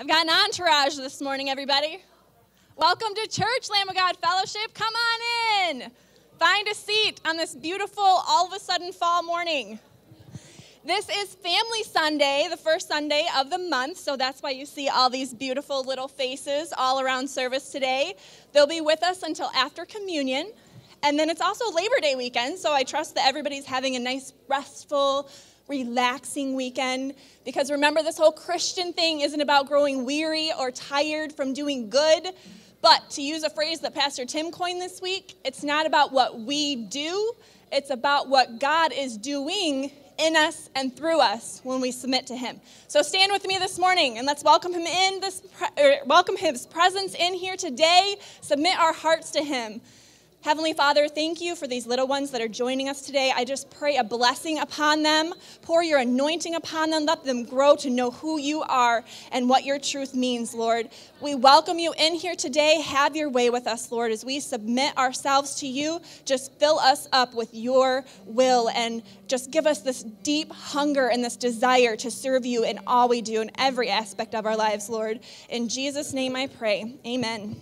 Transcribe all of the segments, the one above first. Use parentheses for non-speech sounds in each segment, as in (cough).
I've got an entourage this morning, everybody. Welcome to church, Lamb of God Fellowship. Come on in. Find a seat on this beautiful, all of a sudden fall morning. This is Family Sunday, the first Sunday of the month, so that's why you see all these beautiful little faces all around service today. They'll be with us until after communion. And then it's also Labor Day weekend, so I trust that everybody's having a nice, restful, relaxing weekend. Because remember, this whole Christian thing isn't about growing weary or tired from doing good. But to use a phrase that Pastor Tim coined this week, it's not about what we do, it's about what God is doing in us and through us when we submit to him. So stand with me this morning and let's welcome him in this er, welcome his presence in here today. Submit our hearts to him. Heavenly Father, thank you for these little ones that are joining us today. I just pray a blessing upon them. Pour your anointing upon them. Let them grow to know who you are and what your truth means, Lord. We welcome you in here today. Have your way with us, Lord, as we submit ourselves to you. Just fill us up with your will and just give us this deep hunger and this desire to serve you in all we do in every aspect of our lives, Lord. In Jesus' name I pray. Amen.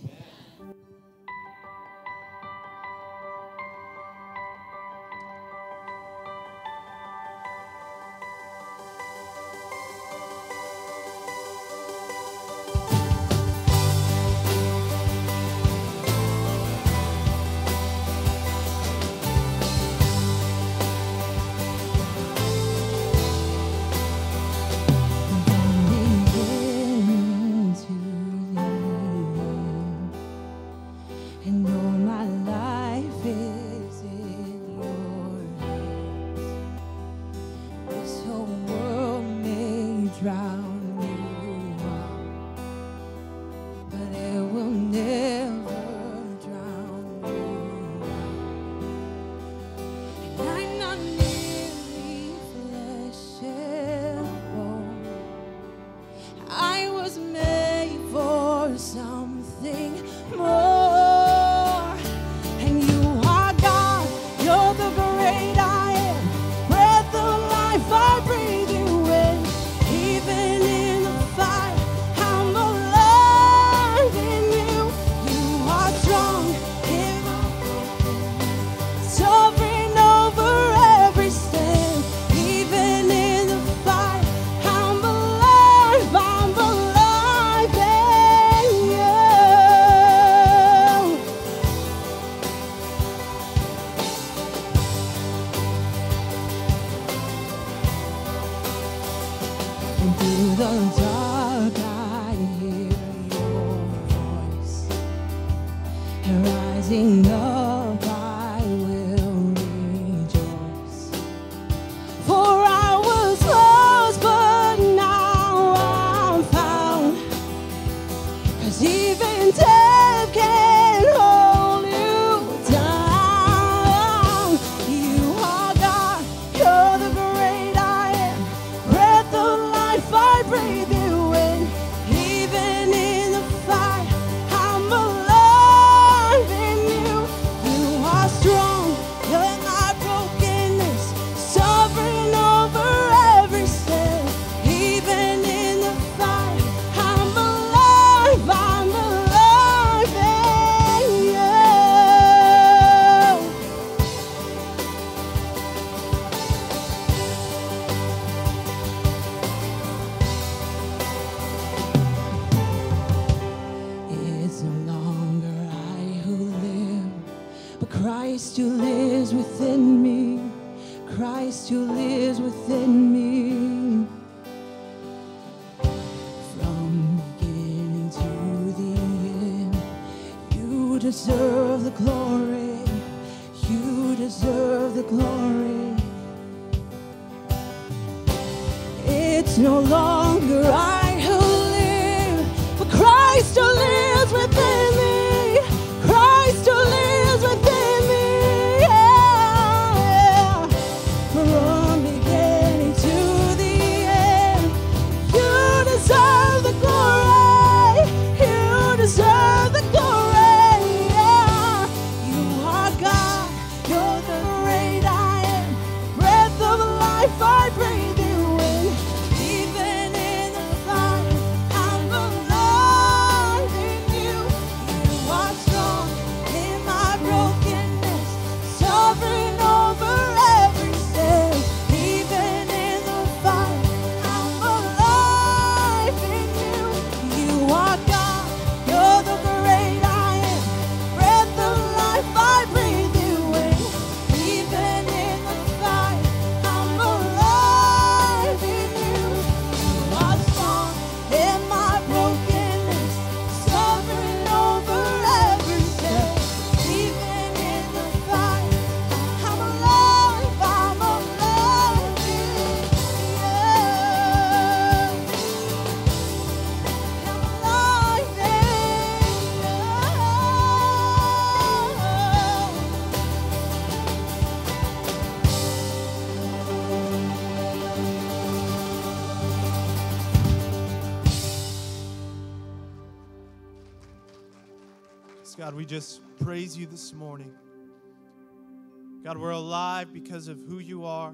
because of who you are.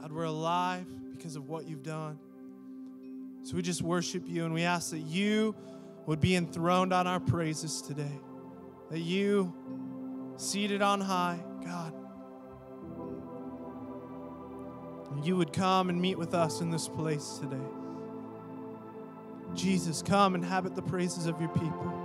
God, we're alive because of what you've done. So we just worship you and we ask that you would be enthroned on our praises today, that you, seated on high, God, you would come and meet with us in this place today. Jesus, come and habit the praises of your people.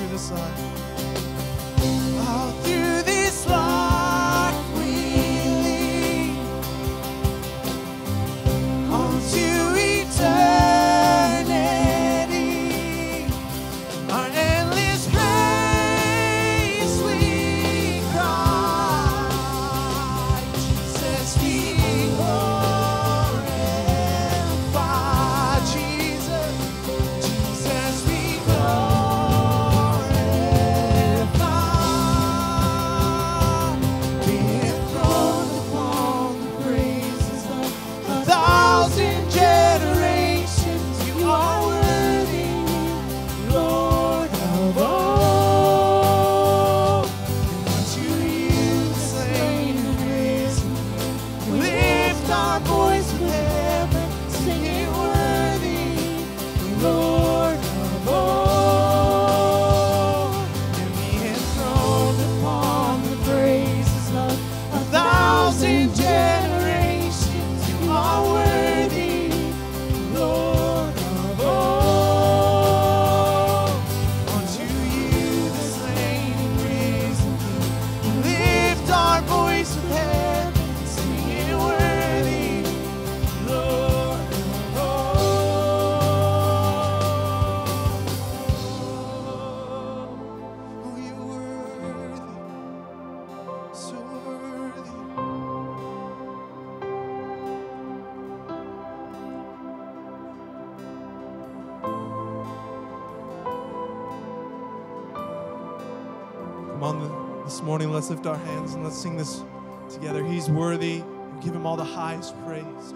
through the sun. morning, let's lift our hands and let's sing this together. He's worthy. Give him all the highest praise.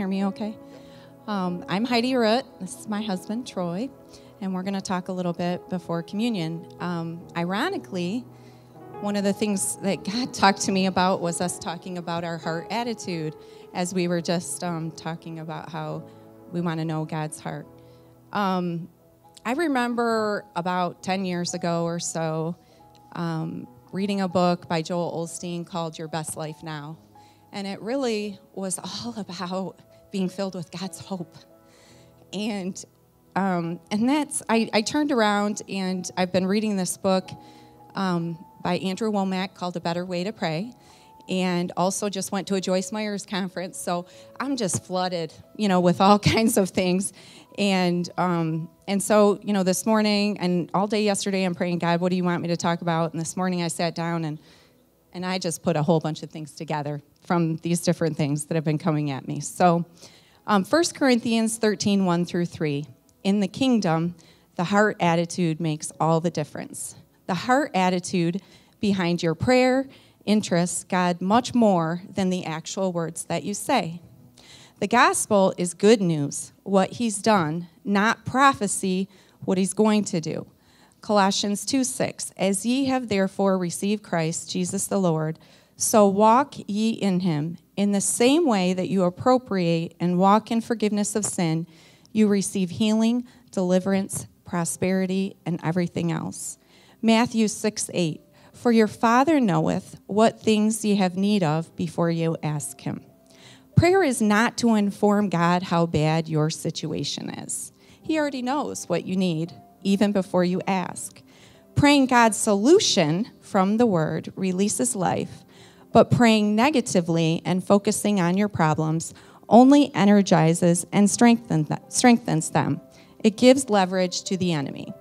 Hear me okay? Um, I'm Heidi Root. This is my husband, Troy, and we're going to talk a little bit before communion. Um, ironically, one of the things that God (laughs) talked to me about was us talking about our heart attitude as we were just um, talking about how we want to know God's heart. Um, I remember about 10 years ago or so um, reading a book by Joel Osteen called Your Best Life Now. And it really was (laughs) all about being filled with God's hope. And um, and that's I, I, turned around and I've been reading this book um, by Andrew Wommack called A Better Way to Pray, and also just went to a Joyce Myers conference. So I'm just flooded, you know, with all (laughs) kinds of things. And um, and so you know, this morning and all day yesterday, I'm praying, God, what do you want me to talk about? And this morning, I sat down and and I just put a whole bunch of things together from these different things that have been coming at me. So, um, 1 Corinthians 13, 1 through 3. In the kingdom, the heart attitude makes all the difference. The heart attitude behind your prayer interests God much more than the actual words that you say. The gospel is good news, what he's done, not prophecy, what he's going to do. Colossians 2 6. As ye have therefore received Christ, Jesus the Lord, so walk ye in him. In the same way that you appropriate and walk in forgiveness of sin, you receive healing, deliverance, prosperity, and everything else. Matthew 6 8. For your Father knoweth what things ye have need of before you ask him. Prayer is not to inform God how bad your situation is. He already knows what you need even before you ask. Praying God's solution from the word releases life, but praying negatively and focusing on your problems only energizes and strengthens them. It gives leverage to the enemy.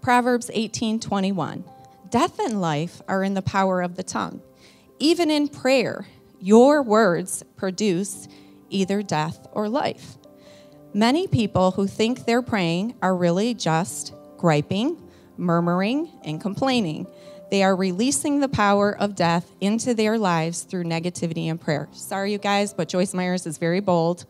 Proverbs 18:21. Death and life are in the power of the tongue. Even in prayer, your words produce either death or life. Many people who think they're praying are really just griping, murmuring, and complaining. They are releasing the power of death into their lives through negativity and prayer. Sorry, you guys, but Joyce Myers is very bold,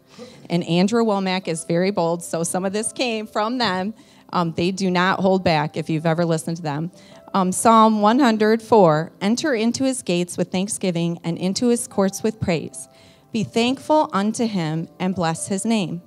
and Andrew Wommack is very bold. So some of this came from them. Um, they do not hold back if you've ever listened to them. Um, Psalm 104 Enter into his gates with thanksgiving and into his courts with praise. Be thankful unto him and bless his name.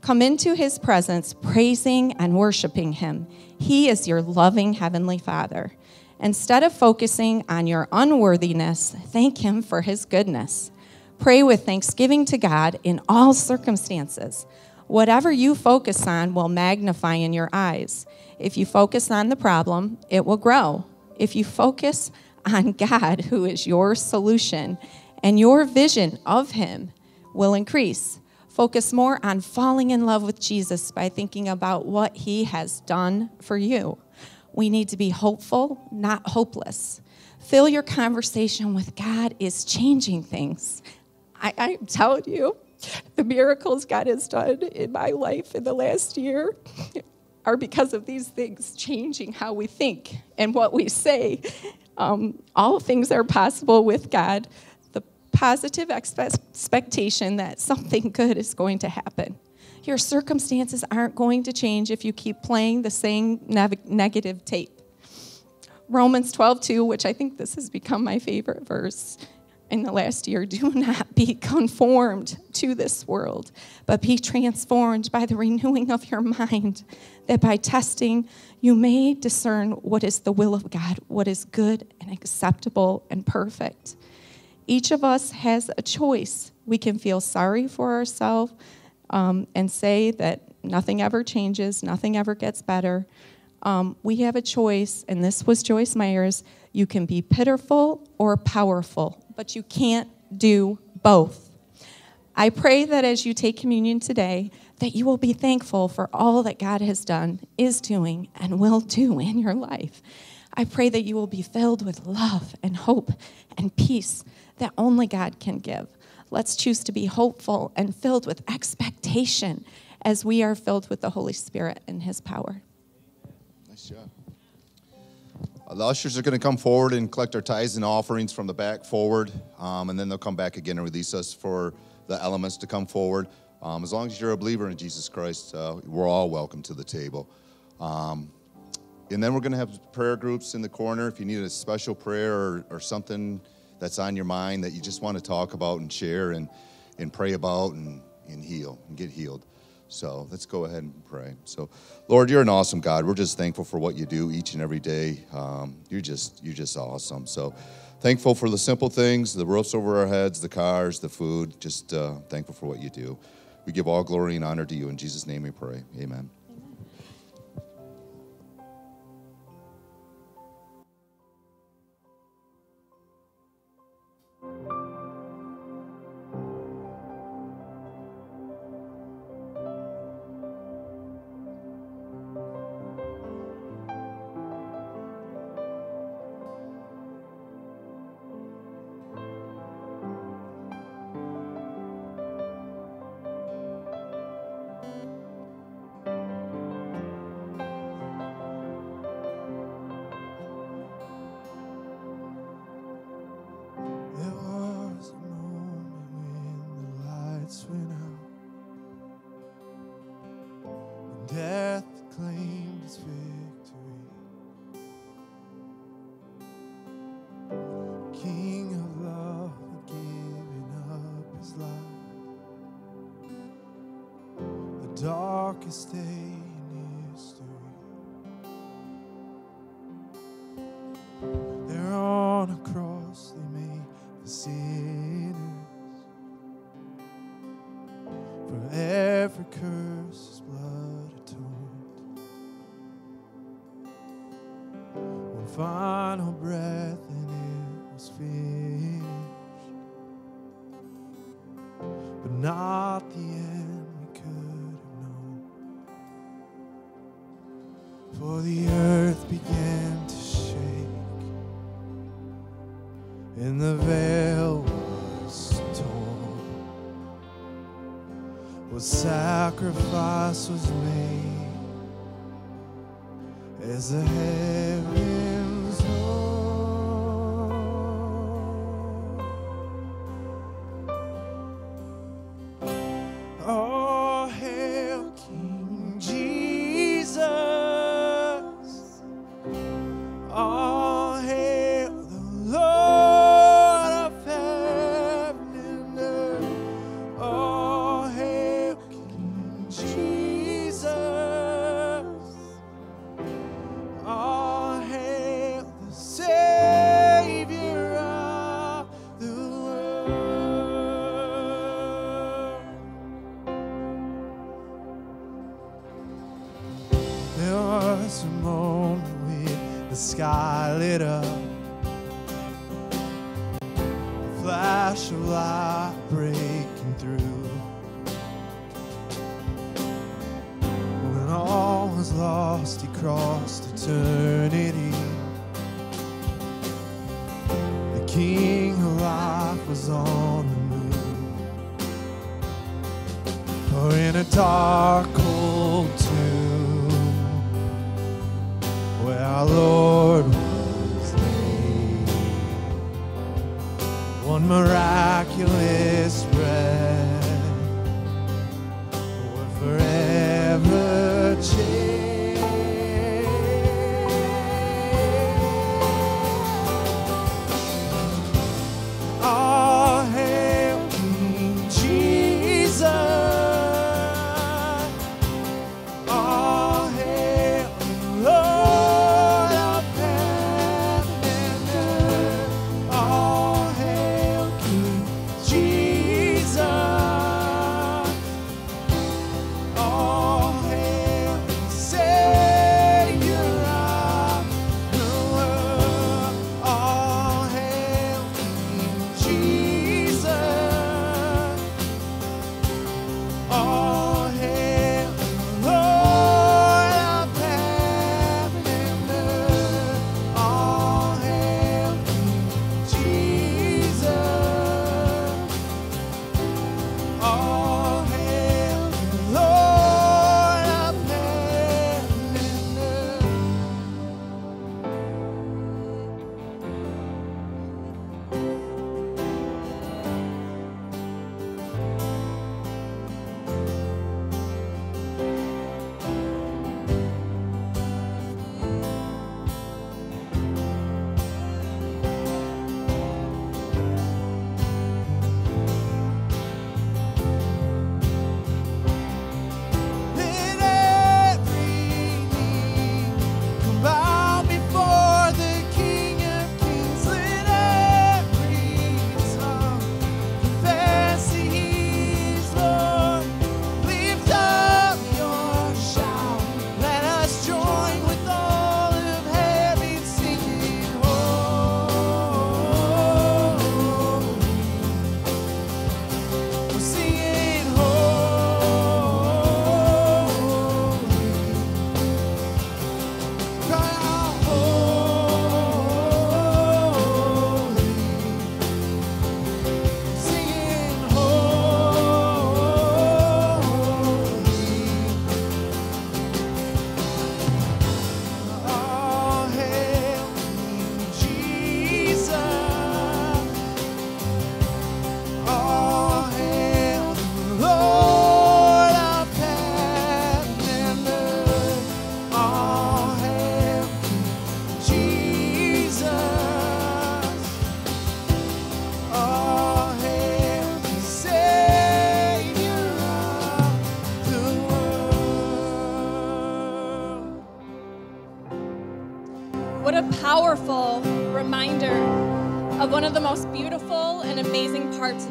Come into his presence praising and worshiping him. He is your loving heavenly Father. Instead of focusing on your unworthiness, thank him for his goodness. Pray with thanksgiving to God in all circumstances. Whatever you focus on will magnify in your eyes. If you focus on the problem, it will grow. If you focus on God, who is your solution, and your vision of him will increase. Focus more on falling in love with Jesus by thinking about what he has done for you. We need to be hopeful, not hopeless. Fill your conversation with God is changing things. I, I'm telling you, the miracles God has done in my life in the last year are because of these things changing how we think and what we say. Um, all things are possible with God The positive expectation that something (laughs) good is going to happen. Your circumstances aren't going to change if you keep playing the same negative tape. Romans 12, 2, which I think this has become my favorite verse in the last year do not be conformed to this world, but be transformed by the renewing of your mind, that by testing you may discern what is the will of God, what is good and acceptable and perfect. Each of us has a choice. We can feel sorry for ourselves um, and say that nothing ever changes, nothing ever gets better. Um, we have a choice, and this was Joyce Myers. You can be pitiful or powerful, but you can't do both. I pray that as you take communion today, that you will be thankful for all that God has done, is doing, and will do in your life. I pray that you will be filled with love and hope and peace that only God can give. Let's choose to be hopeful and filled with expectation as we are filled with the Holy Spirit and His power. Nice job. The ushers are going to come forward and collect our tithes and offerings from the back forward, um, and then they'll come back again and release us for the elements to come forward. Um, as long as you're a believer in Jesus Christ, uh, we're all welcome to the table. Um, and then we're going to have prayer groups in the corner. If you need a special prayer or, or something that's on your mind that you just want to talk about and share and, and pray about and, and heal and get healed. So let's go ahead and pray. So, Lord, you're an awesome God. We're just thankful for what you do each and every day. Um, you're just you're just awesome. So, thankful for the simple things, the roofs over our heads, the cars, the food. Just uh, thankful for what you do. We give all glory and honor to you. In Jesus' name we pray. Amen. All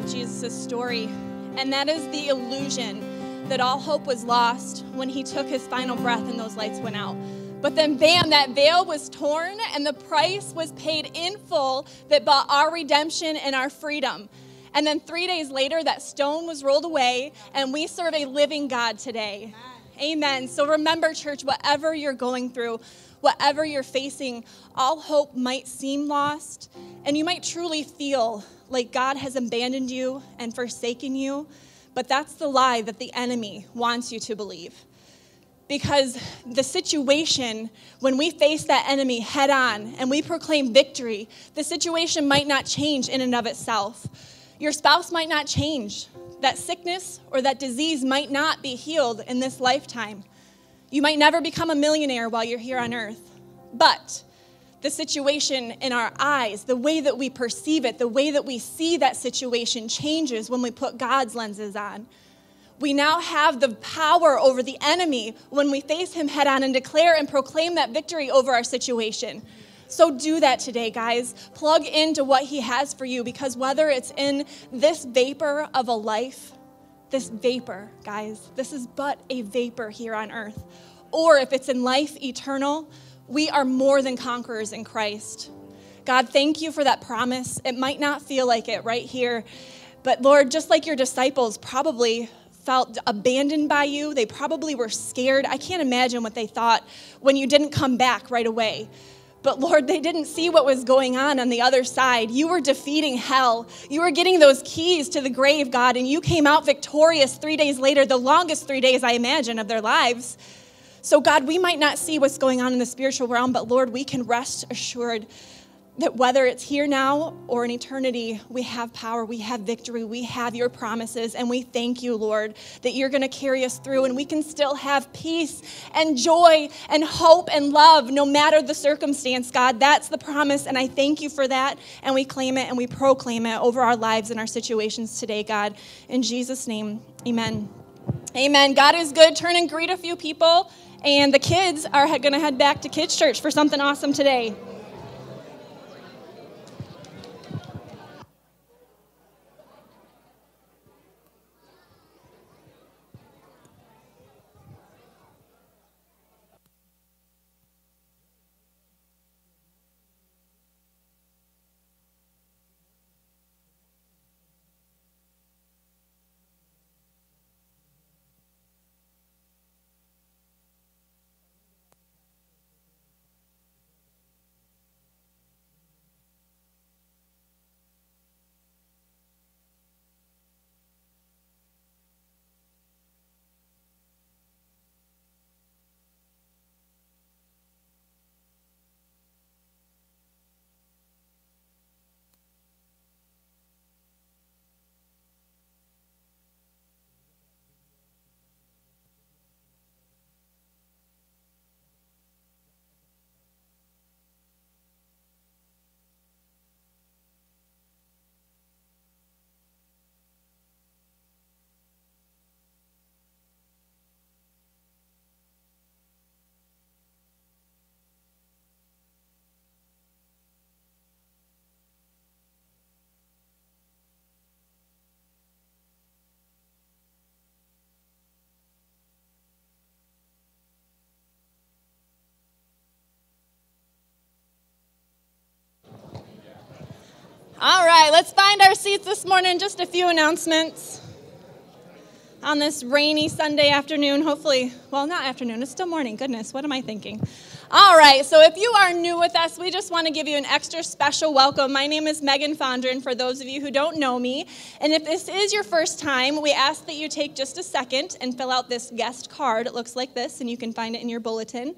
Jesus' story, and that is the illusion that all hope was lost when he took his final breath and those lights went out. But then, bam, that veil was torn and the price was paid in full that bought our redemption and our freedom. And then three days later, that stone was rolled away, and we serve a living God today. Amen. So remember, church, whatever you're going through, whatever you're facing, all hope might seem lost, and you might truly feel like God has abandoned you and forsaken you, but that's the lie that the enemy wants you to believe. Because the situation, when we face that enemy head on and we proclaim victory, the situation might not change in and of itself. Your spouse might not change. That sickness or that disease might not be healed in this lifetime. You might never become a millionaire while you're here on earth. But the situation in our eyes, the way that we perceive it, the way that we see that situation changes when we put God's lenses on. We now have the power over the enemy when we face him head on and declare and proclaim that victory over our situation. So do that today, guys. Plug into what he has for you because whether it's in this vapor of a life, this vapor, guys, this is but a vapor here on earth, or if it's in life eternal, we are more than conquerors in Christ. God, thank you for that promise. It might not feel like it right here, but Lord, just like your disciples probably felt abandoned by you, they probably were scared. I can't imagine what they thought when you didn't come back right away. But Lord, they didn't see what was going on on the other side. You were defeating hell. You were getting those keys to the grave, God, and you came out victorious three days later, the longest three days, I imagine, of their lives. So, God, we might not see what's going on in the spiritual realm, but Lord, we can rest assured that whether it's here now or in eternity, we have power, we have victory, we have your promises, and we thank you, Lord, that you're going to carry us through and we can still have peace and joy and hope and love no matter the circumstance, God. That's the promise, and I thank you for that, and we claim it and we proclaim it over our lives and our situations today, God. In Jesus' name, amen. Amen. God is good. Turn and greet a few people, and the kids are going to head back to kids' church for something awesome today. All right, let's find our seats this morning. Just a few announcements on this rainy Sunday afternoon. Hopefully, well, not afternoon, it's still morning. Goodness, what am I thinking? All right, so if you are new with us, we just want to give you an extra special welcome. My name is Megan Fondren, for those of you who don't know me. And if this is your first time, we ask that you take just a second and fill out this guest card. It looks like this, and you can find it in your bulletin.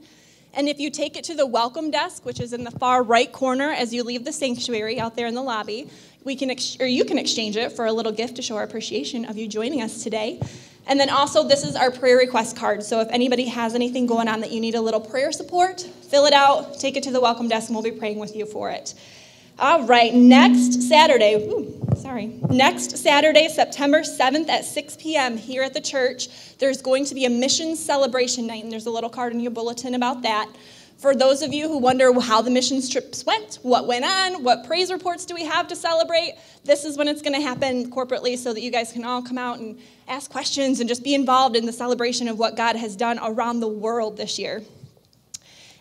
And if you take it to the welcome desk, which is in the far right corner as you leave the sanctuary out there in the lobby, we can ex- or you can exchange it for a little gift to show our appreciation of you joining us today. And then also, this is our prayer request card. So if anybody has anything going on that you need a little prayer support, fill it out, take it to the welcome desk, and we'll be praying with you for it. All right, next Saturday, ooh, sorry, next Saturday, September 7th at 6 p.m. here at the church, there's going to be a mission celebration night, and there's a little card in your bulletin about that. For those of you who wonder how the missions trips went, what went on, what praise reports do we have to celebrate, this is when it's going to happen corporately so that you guys can all come out and ask questions and just be involved in the celebration of what God has done around the world this year.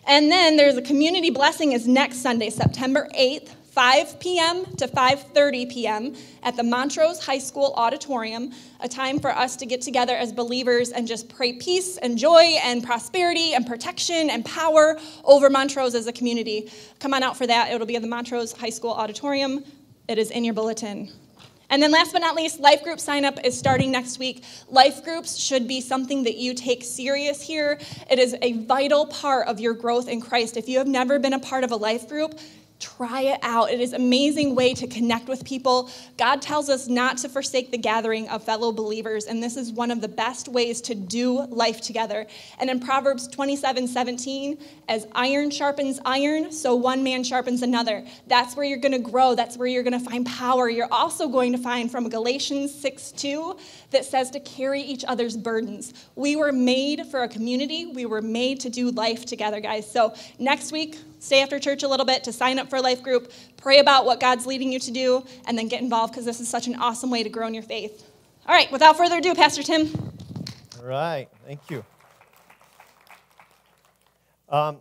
And then there's a community blessing is next Sunday, September 8th 5 p.m. to 5:30 p.m. at the Montrose High School auditorium, a time for us to get together as believers and just pray peace and joy and prosperity and protection and power over Montrose as a community. Come on out for that. It'll be at the Montrose High School auditorium. It is in your bulletin. And then, last but not least, life group sign up is starting next week. Life groups should be something that you take serious here. It is a vital part of your growth in Christ. If you have never been a part of a life group, Try it out. It is amazing way to connect with people. God tells us not to forsake the gathering of fellow believers, and this is one of the best ways to do life together. And in Proverbs 27 17, as iron sharpens iron, so one man sharpens another. That's where you're going to grow. That's where you're going to find power. You're also going to find from Galatians 6 2 that says to carry each other's burdens. We were made for a community, we were made to do life together, guys. So next week, stay after church a little bit to sign up for a life group, pray about what God's leading you to do, and then get involved because this is such an awesome way to grow in your faith. All right, without further ado, Pastor Tim. All right, thank you. Um,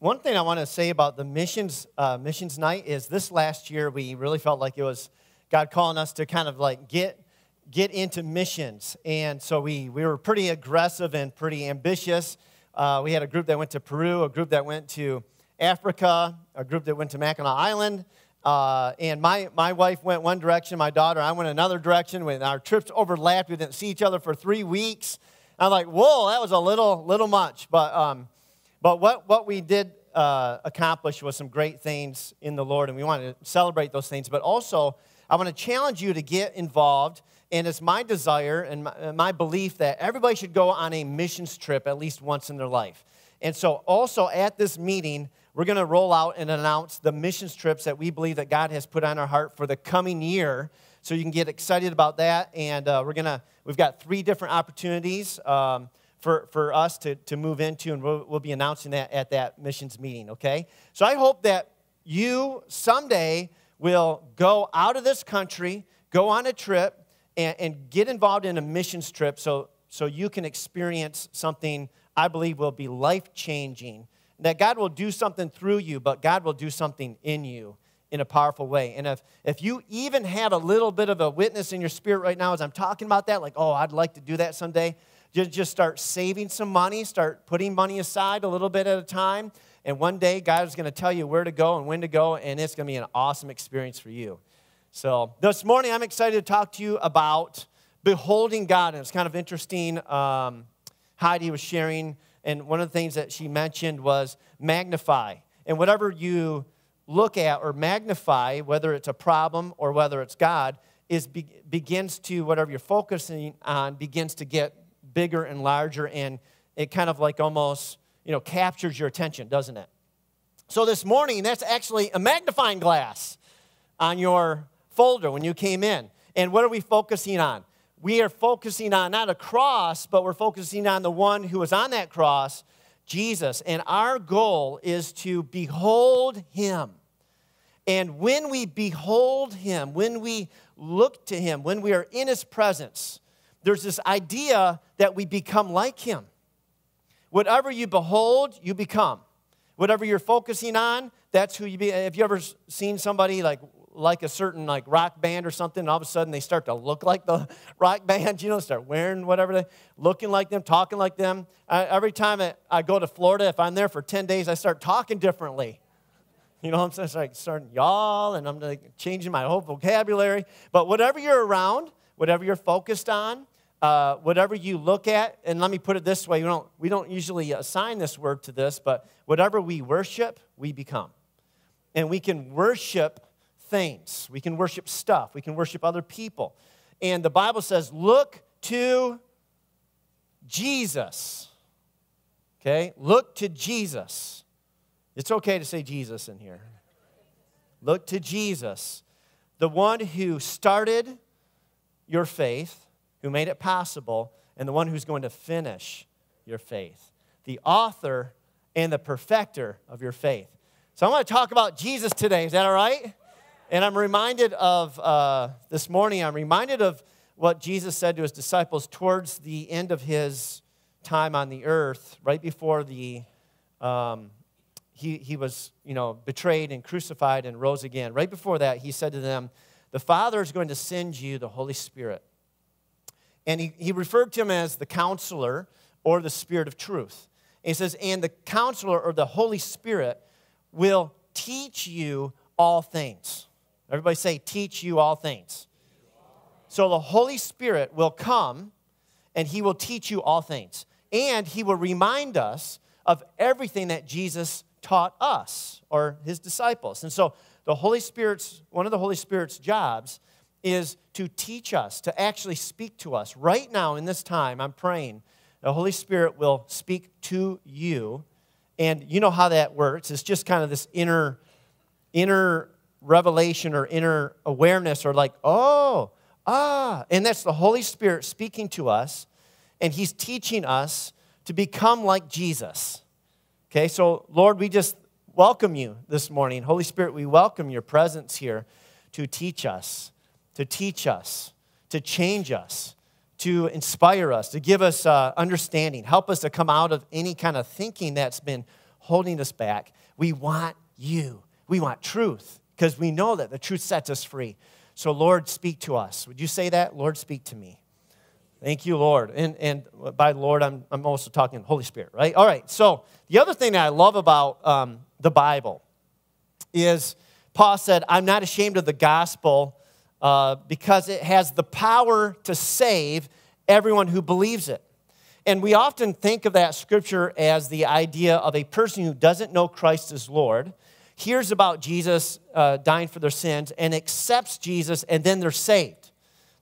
one thing I want to say about the missions uh, missions night is this last year we really felt like it was God calling us to kind of like get get into missions, and so we we were pretty aggressive and pretty ambitious. Uh, we had a group that went to Peru, a group that went to Africa, a group that went to Mackinac Island. Uh, and my, my wife went one direction, my daughter, I went another direction. When our trips overlapped, we didn't see each other for three weeks. I'm like, whoa, that was a little, little much. But, um, but what, what we did uh, accomplish was some great things in the Lord, and we want to celebrate those things. But also, I want to challenge you to get involved. And it's my desire and my, my belief that everybody should go on a missions trip at least once in their life. And so, also at this meeting, we're going to roll out and announce the missions trips that we believe that God has put on our heart for the coming year. So you can get excited about that. And uh, we're going to, we've got three different opportunities um, for, for us to, to move into, and we'll, we'll be announcing that at that missions meeting, okay? So I hope that you someday will go out of this country, go on a trip, and, and get involved in a missions trip so, so you can experience something I believe will be life changing that God will do something through you, but God will do something in you in a powerful way. And if, if you even have a little bit of a witness in your spirit right now as I'm talking about that, like, oh, I'd like to do that someday, just, just start saving some money, start putting money aside a little bit at a time. And one day, God is going to tell you where to go and when to go, and it's going to be an awesome experience for you. So, this morning, I'm excited to talk to you about beholding God. And it's kind of interesting. Um, Heidi was sharing and one of the things that she mentioned was magnify. And whatever you look at or magnify, whether it's a problem or whether it's God, is be, begins to, whatever you're focusing on, begins to get bigger and larger. And it kind of like almost, you know, captures your attention, doesn't it? So this morning, that's actually a magnifying glass on your folder when you came in. And what are we focusing on? We are focusing on not a cross, but we're focusing on the one who was on that cross, Jesus. And our goal is to behold him. And when we behold him, when we look to him, when we are in his presence, there's this idea that we become like him. Whatever you behold, you become. Whatever you're focusing on, that's who you be. Have you ever seen somebody like like a certain like rock band or something, and all of a sudden they start to look like the (laughs) rock band, you know, start wearing whatever they, looking like them, talking like them. I, every time I, I, go to Florida, if I'm there for 10 days, I start talking differently. (laughs) You know what I'm saying? It's like starting y'all, and I'm like changing my whole vocabulary. But whatever you're around, whatever you're focused on, uh, whatever you look at, and let me put it this way: we don't we don't usually assign this word to this, but whatever we worship, we become, and we can worship things. We can worship stuff. We can worship other people. And the Bible says, look to Jesus. Okay? Look to Jesus. It's okay to say Jesus in here. Look to Jesus, the one who started your faith, who made it possible, and the one who's going to finish your faith. The author and the perfecter of your faith. So I want to talk about Jesus today. Is that all right? And I'm reminded of uh, this morning, I'm reminded of what Jesus said to his disciples towards the end of his time on the earth, right before the, um, he, he was, you know, betrayed and crucified and rose again. Right before that, he said to them, the Father is going to send you the Holy Spirit. And he, he referred to him as the counselor or the Spirit of truth. And he says, and the counselor or the Holy Spirit will teach you all things. Everybody say, teach you all things. So the Holy Spirit will come and he will teach you all things. And he will remind us of everything that Jesus taught us or his disciples. And so the Holy Spirit's, one of the Holy Spirit's jobs is to teach us, to actually speak to us. Right now, in this time, I'm praying the Holy Spirit will speak to you. And you know how that works. It's just kind of this inner, inner revelation or inner awareness, or like, oh, ah. And that's the Holy Spirit speaking to us, and He's teaching us to become like Jesus. Okay, so Lord, we just welcome you this morning. Holy Spirit, we welcome your presence here to teach us, to teach us, to change us, to inspire us, to give us uh, understanding, help us to come out of any kind of thinking that's been holding us back. We want you. We want truth because we know that the truth sets us free. So, Lord, speak to us. Would you say that? Lord, speak to me. Thank you, Lord. And, and by Lord, I'm, I'm also talking Holy Spirit, right? All right. So, the other thing that I love about um, the Bible is Paul said, I'm not ashamed of the gospel uh, because it has the power to save everyone who believes it. And we often think of that scripture as the idea of a person who doesn't know Christ as Lord, hears about Jesus uh, dying for their sins, and accepts Jesus, and then they're saved.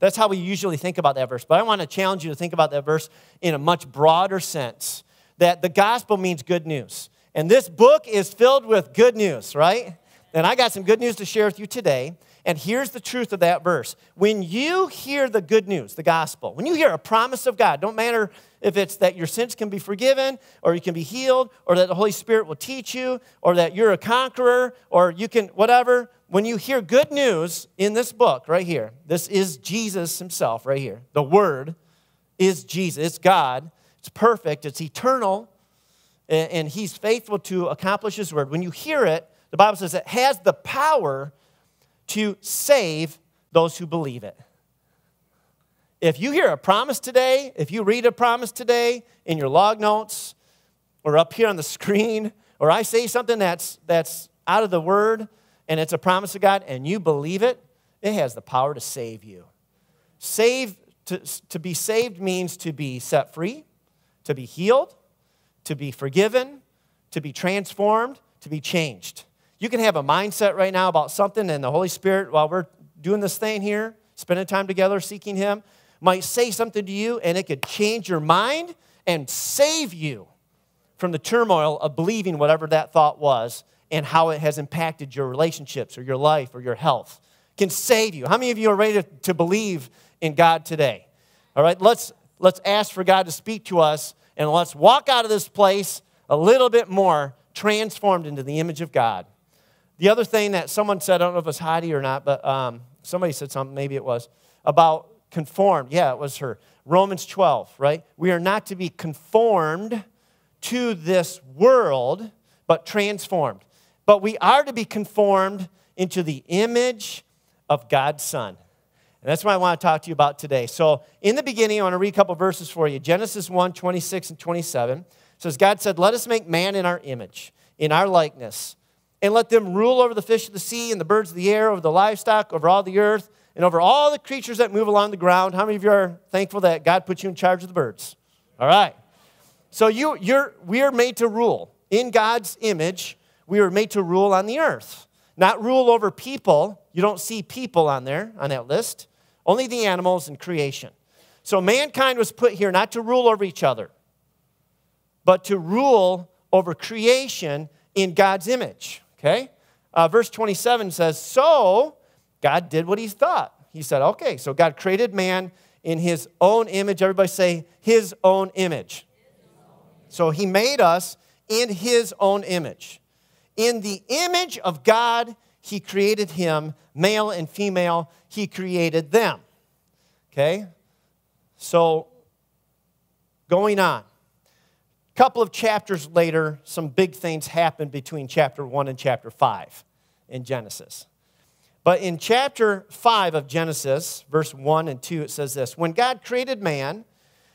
That's how we usually think about that verse. But I want to challenge you to think about that verse in a much broader sense that the gospel means good news. And this book is filled with good news, right? And I got some good news to share with you today. And here's the truth of that verse. When you hear the good news, the gospel, when you hear a promise of God, don't matter if it's that your sins can be forgiven or you can be healed or that the Holy Spirit will teach you or that you're a conqueror or you can, whatever. When you hear good news in this book right here, this is Jesus himself right here. The Word is Jesus, it's God, it's perfect, it's eternal, and He's faithful to accomplish His Word. When you hear it, the Bible says it has the power to save those who believe it. If you hear a promise today, if you read a promise today in your log notes or up here on the (laughs) screen, or I say something that's, that's out of the word and it's a promise of God and you believe it, it has the power to save you. Save, to, to be saved means to be set free, to be healed, to be forgiven, to be transformed, to be changed. You can have a mindset right now about something, and the Holy Spirit, while we're doing this thing here, spending time together, seeking Him, might say something to you, and it could change your mind and save you from the turmoil of believing whatever that thought was and how it has impacted your relationships or your life or your health. Can save you. How many of you are ready to, to believe in God today? All right, let's let's ask for God to speak to us and let's walk out of this place a little bit more transformed into the image of God. The other thing that someone said, I don't know if it was Heidi or not, but um, somebody said something, maybe it was, about conformed. Yeah, it was her. Romans 12, right? We are not to be conformed to this world, but transformed. But we are to be conformed into the image of God's Son. And that's what I want to talk to you about today. So, in the beginning, I want to read a couple verses for you. Genesis 1 26 and 27 says, God said, Let us make man in our image, in our likeness and let them rule over the fish of the sea and the birds of the air, over the livestock, over all the earth, and over all the creatures that move along the ground. How many of you are thankful that God put you in charge of the birds? All right. So you, you're, we are made to rule. In God's image, we are made to rule on the earth. Not rule over people. You don't see people on there, on that list. Only the animals and creation. So mankind was put here not to rule over each other, but to rule over creation in God's image. Okay? Uh, verse 27 says, So God did what he thought. He said, Okay, so God created man in his own image. Everybody say, his own image. So he made us in his own image. In the image of God, he created him, male and female, he created them. Okay? So, going on. Couple of chapters later, some big things happen between chapter 1 and chapter 5 in Genesis. But in chapter 5 of Genesis, verse 1 and 2, it says this When God created man,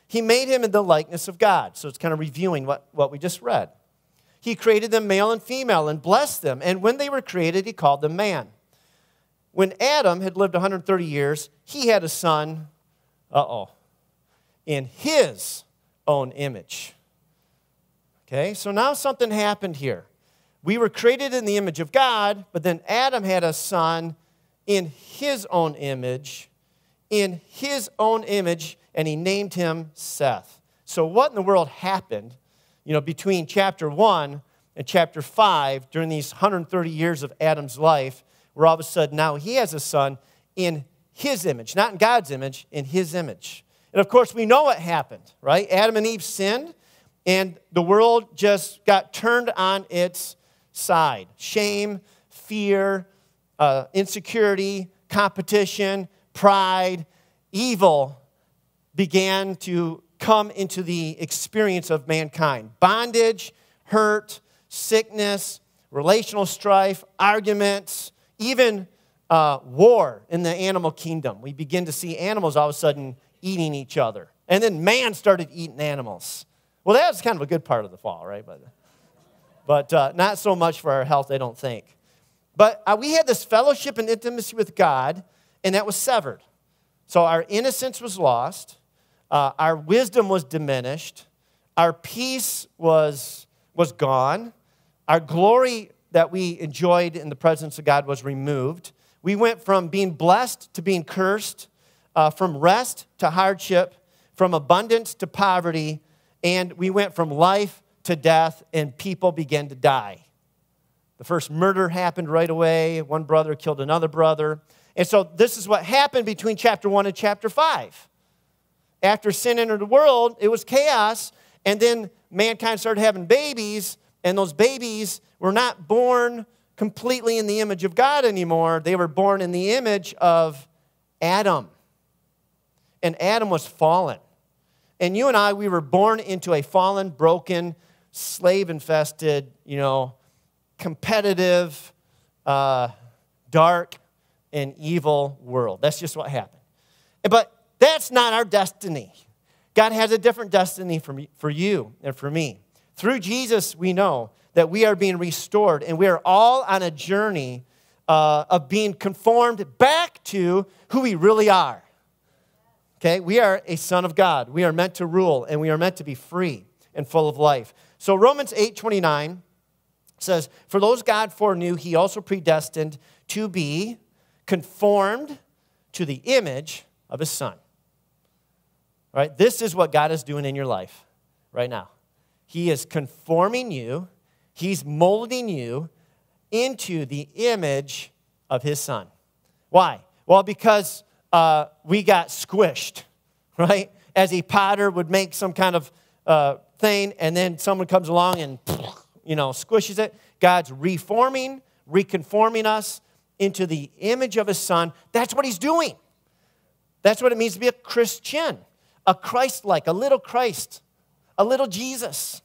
he made him in the likeness of God. So it's kind of reviewing what, what we just read. He created them male and female and blessed them. And when they were created, he called them man. When Adam had lived 130 years, he had a son, uh oh, in his own image. Okay, so now something happened here. We were created in the image of God, but then Adam had a son in his own image, in his own image, and he named him Seth. So, what in the world happened you know, between chapter 1 and chapter 5, during these 130 years of Adam's life, where all of a sudden now he has a son in his image, not in God's image, in his image. And of course, we know what happened, right? Adam and Eve sinned, and the world just got turned on its side. Shame, fear, uh, insecurity, competition, pride, evil began to come into the experience of mankind bondage, hurt, sickness, relational strife, arguments, even uh, war in the animal kingdom. We begin to see animals all of a sudden eating each other. And then man started eating animals. Well, that was kind of a good part of the fall, right? But, but uh, not so much for our health, I don't think. But uh, we had this fellowship and intimacy with God, and that was severed. So our innocence was lost uh, our wisdom was diminished, our peace was, was gone, our glory that we enjoyed in the presence of God was removed. We went from being blessed to being cursed, uh, from rest to hardship, from abundance to poverty, and we went from life to death, and people began to die. The first murder happened right away. One brother killed another brother. And so, this is what happened between chapter 1 and chapter 5 after sin entered the world, it was chaos. And then mankind started having babies, and those babies were not born completely in the image of God anymore. They were born in the image of Adam. And Adam was fallen. And you and I, we were born into a fallen, broken, slave infested, you know, competitive, uh, dark, and evil world. That's just what happened. But that's not our destiny. God has a different destiny for, me, for you and for me. Through Jesus, we know that we are being restored and we are all on a journey uh, of being conformed back to who we really are. Okay, we are a son of God. We are meant to rule and we are meant to be free and full of life. So Romans 8 29 says, For those God foreknew, he also predestined to be conformed to the image of his son. Right? This is what God is doing in your life right now. He is conforming you, He's molding you into the image of His Son. Why? Well, because uh, we got squished, right? As a potter would make some kind of uh, thing, and then someone comes along and, (sniffs) you know, squishes it. God's reforming, reconforming us into the image of His Son. That's what He's doing. That's what it means to be a Christian a Christ like, a little Christ, a little Jesus.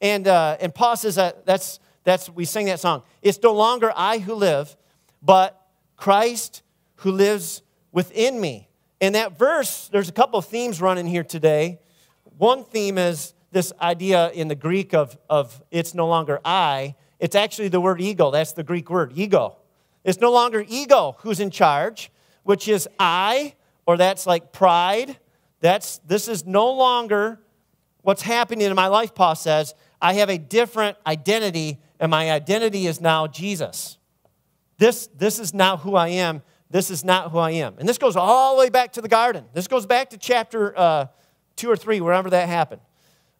And, uh, and Paul says that that's, that's, we sing that song. It's no longer I who live, but Christ who lives within me. In that verse, there's a couple of themes running here today. One theme is this idea in the Greek of, of it's no longer I, it's actually the word ego. That's the Greek word, ego. It's no longer ego who's in charge, which is I, or that's like pride, that's, this is no longer what's happening in my life, Paul says. I have a different identity, and my identity is now Jesus. This, this is now who I am. This is not who I am. And this goes all the way back to the garden. This goes back to chapter uh, two or three, wherever that happened.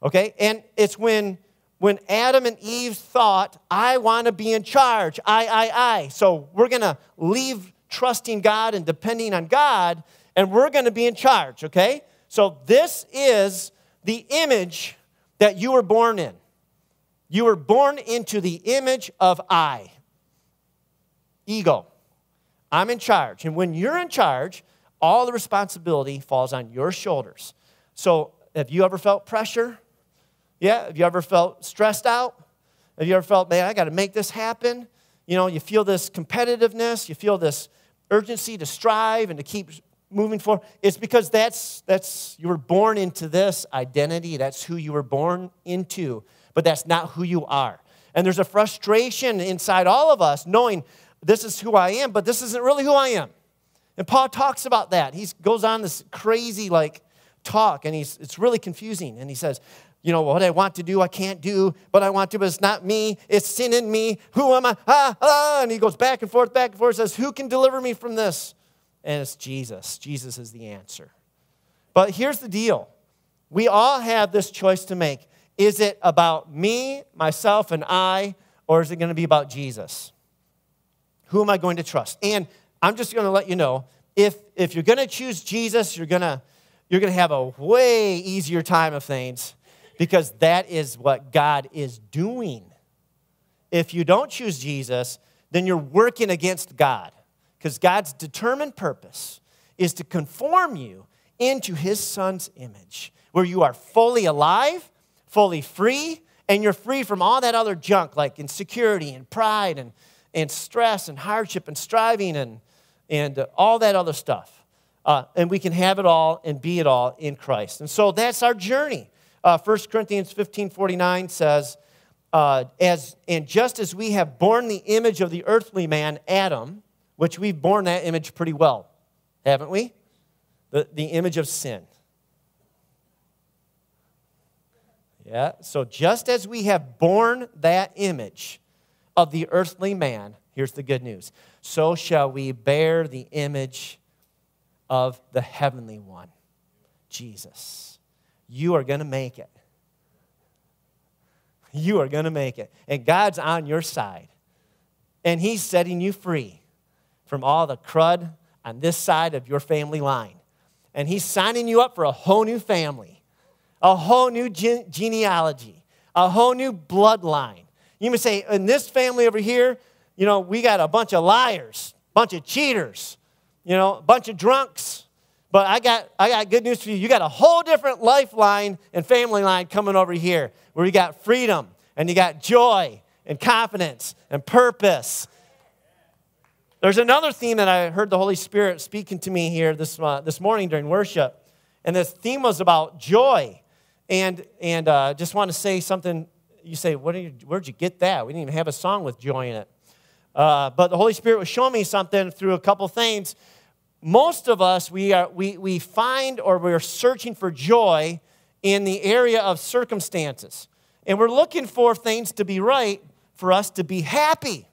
Okay? And it's when, when Adam and Eve thought, I want to be in charge. I, I, I. So we're going to leave trusting God and depending on God, and we're going to be in charge, okay? So, this is the image that you were born in. You were born into the image of I. Ego. I'm in charge. And when you're in charge, all the responsibility falls on your shoulders. So, have you ever felt pressure? Yeah. Have you ever felt stressed out? Have you ever felt, man, I got to make this happen? You know, you feel this competitiveness, you feel this urgency to strive and to keep moving forward. It's because that's that's you were born into this identity. That's who you were born into, but that's not who you are. And there's a frustration inside all of us knowing this is who I am, but this isn't really who I am. And Paul talks about that. He goes on this crazy like talk, and he's it's really confusing. And he says, you know, what I want to do, I can't do, but I want to, but it's not me. It's sin in me. Who am I? Ah, ah. And he goes back and forth, back and forth, says, Who can deliver me from this? And it's Jesus. Jesus is the answer. But here's the deal we all have this choice to make. Is it about me, myself, and I, or is it going to be about Jesus? Who am I going to trust? And I'm just going to let you know if, if you're going to choose Jesus, you're going to you're going to have a way easier time of things because that is what God is doing. If you don't choose Jesus, then you're working against God because God's determined purpose is to conform you into his son's image, where you are fully alive, fully free, and you're free from all that other junk like insecurity and pride and, and stress and hardship and striving and, and uh, all that other stuff. Uh, and we can have it all and be it all in Christ. And so that's our journey. Uh, 1 Corinthians 15 49 says, uh, as, And just as we have borne the image of the earthly man, Adam, which we've borne that image pretty well, haven't we? The, the image of sin. Yeah, so just as we have borne that image of the earthly man, here's the good news so shall we bear the image of the heavenly one, Jesus. You are going to make it. You are going to make it. And God's on your side. And He's setting you free from all the crud on this side of your family line. And He's signing you up for a whole new family, a whole new gene- genealogy, a whole new bloodline. You may say, in this family over here, you know, we got a bunch of liars, bunch of cheaters, you know, a bunch of drunks. But I got, I got good news for you. You got a whole different lifeline and family line coming over here where you got freedom and you got joy and confidence and purpose. There's another theme that I heard the Holy Spirit speaking to me here this, uh, this morning during worship. And this theme was about joy. And, and uh, just want to say something. You say, what you, where'd you get that? We didn't even have a song with joy in it. Uh, but the Holy Spirit was showing me something through a couple things. Most of us, we, are, we, we find or we're searching for joy in the area of circumstances. And we're looking for things to be right for us to be happy.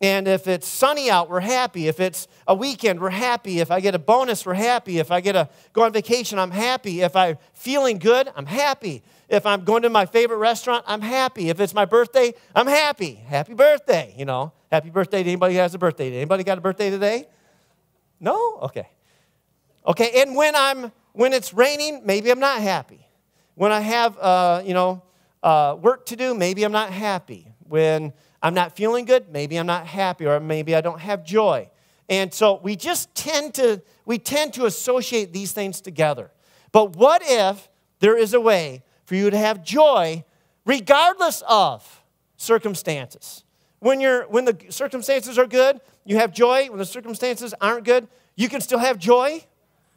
And if it's sunny out, we're happy. If it's a weekend, we're happy. If I get a bonus, we're happy. If I get to go on vacation, I'm happy. If I'm feeling good, I'm happy. If I'm going to my favorite restaurant, I'm happy. If it's my birthday, I'm happy. Happy birthday, you know. Happy birthday to anybody who has a birthday. Anybody got a birthday today? No? Okay. Okay, and when I'm when it's raining, maybe I'm not happy. When I have uh, you know uh, work to do, maybe I'm not happy. When I'm not feeling good, maybe I'm not happy, or maybe I don't have joy. And so we just tend to we tend to associate these things together. But what if there is a way for you to have joy regardless of circumstances? When you're when the circumstances are good, you have joy. When the circumstances aren't good, you can still have joy.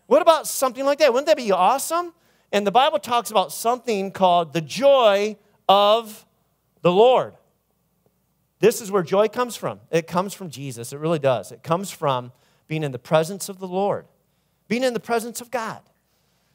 What about something like that? Wouldn't that be awesome? And the Bible talks about something called the joy of the Lord. This is where joy comes from. It comes from Jesus. It really does. It comes from being in the presence of the Lord, being in the presence of God.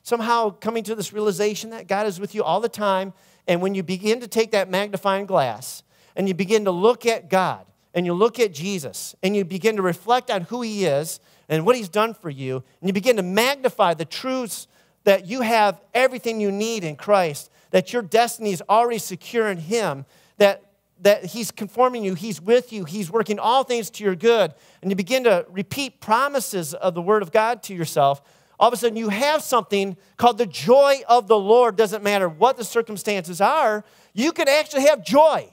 Somehow coming to this realization that God is with you all the time. And when you begin to take that magnifying glass and you begin to look at God and you look at Jesus and you begin to reflect on who He is and what He's done for you, and you begin to magnify the truths that you have everything you need in Christ, that your destiny is already secure in Him, that that he's conforming you, he's with you, he's working all things to your good, and you begin to repeat promises of the word of God to yourself, all of a sudden you have something called the joy of the Lord. Doesn't matter what the circumstances are, you can actually have joy.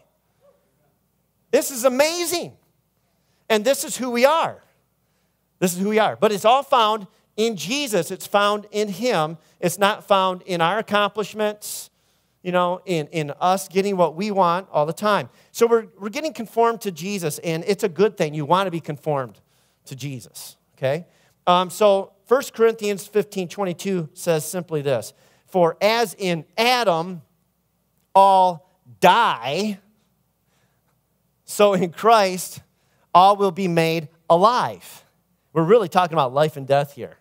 This is amazing. And this is who we are. This is who we are. But it's all found in Jesus, it's found in Him. It's not found in our accomplishments, you know, in, in us getting what we want all the time. So we're, we're getting conformed to Jesus, and it's a good thing. You want to be conformed to Jesus, okay? Um, so 1 Corinthians 15 22 says simply this For as in Adam all die, so in Christ all will be made alive. We're really talking about life and death here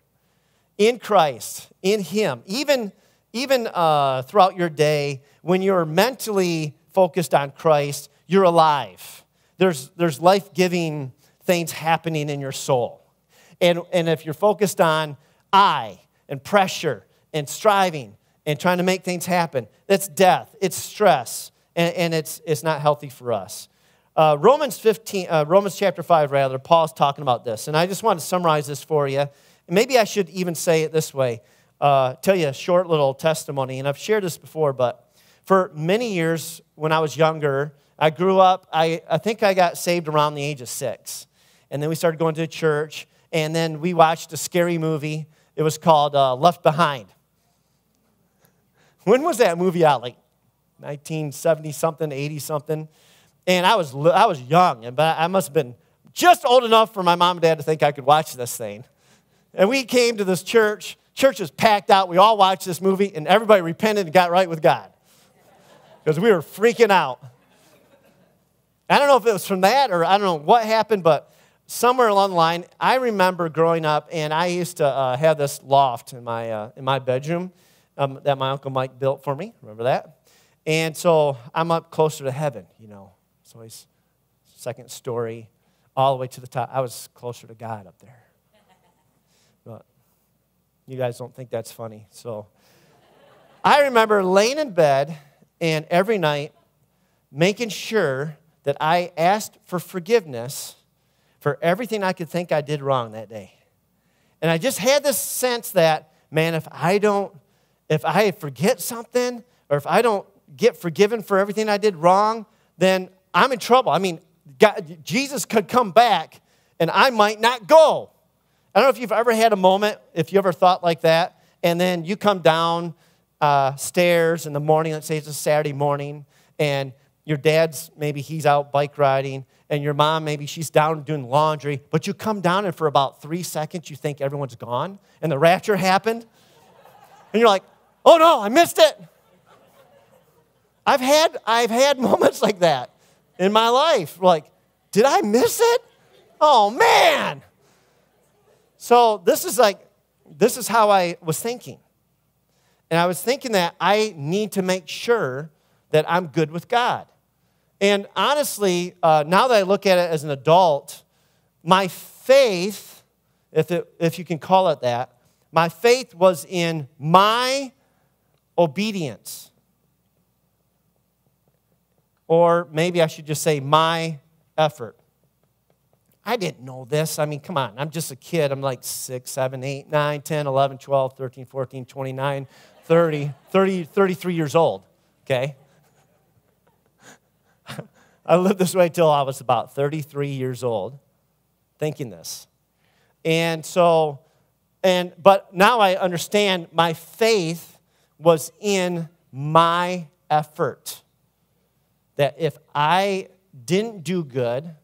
in Christ, in Him, even, even uh, throughout your day, when you're mentally focused on Christ, you're alive. There's, there's life giving things happening in your soul. And, and if you're focused on I and pressure and striving and trying to make things happen, that's death, it's stress, and, and it's, it's not healthy for us. Uh, Romans 15, uh, Romans chapter 5, rather, Paul's talking about this. And I just want to summarize this for you maybe I should even say it this way uh, tell you a short little testimony. And I've shared this before, but for many years when I was younger, I grew up, I, I think I got saved around the age of six. And then we started going to church, and then we watched a scary movie. It was called uh, Left Behind. When was that movie out? Like 1970 something, 80 something? And I was, I was young, but I must have been just old enough for my mom and dad to think I could watch this thing. And we came to this church. Church was packed out. We all watched this movie, and everybody repented and got right with God because we were freaking out. I don't know if it was from that or I don't know what happened, but somewhere along the line, I remember growing up, and I used to uh, have this loft in my, uh, in my bedroom um, that my Uncle Mike built for me. Remember that? And so I'm up closer to heaven, you know. So he's second story, all the way to the top. I was closer to God up there. But you guys don't think that's funny. So I remember laying in bed and every night making sure that I asked for forgiveness for everything I could think I did wrong that day. And I just had this sense that, man, if I don't, if I forget something, or if I don't get forgiven for everything I did wrong, then I'm in trouble. I mean, God, Jesus could come back and I might not go. I don't know if you've ever had a moment, if you ever thought like that, and then you come down uh, stairs in the morning, let's say it's a Saturday morning, and your dad's maybe he's out bike riding, and your mom maybe she's down doing laundry, but you come down and for about three seconds you think everyone's gone, and the rapture happened, and you're like, oh no, I missed it. I've had, I've had (laughs) moments like that in my life. Like, did I miss it? Oh man. So this is like, this is how I was thinking. And I was thinking that I need to make sure that I'm good with God. And honestly, uh, now that I look at it as an adult, my faith, if, it, if you can call it that, my faith was in my obedience. Or maybe I should just say my effort. I didn't know this. I mean, come on. I'm just a kid. I'm like 6, 7, 8, 9, 10, 11, 12, 13, 14, 29, 30, 30 33 years old. Okay? I lived this way till I was about 33 years old, thinking this. And so, and, but now I understand my faith was in my effort. That if I didn't do good,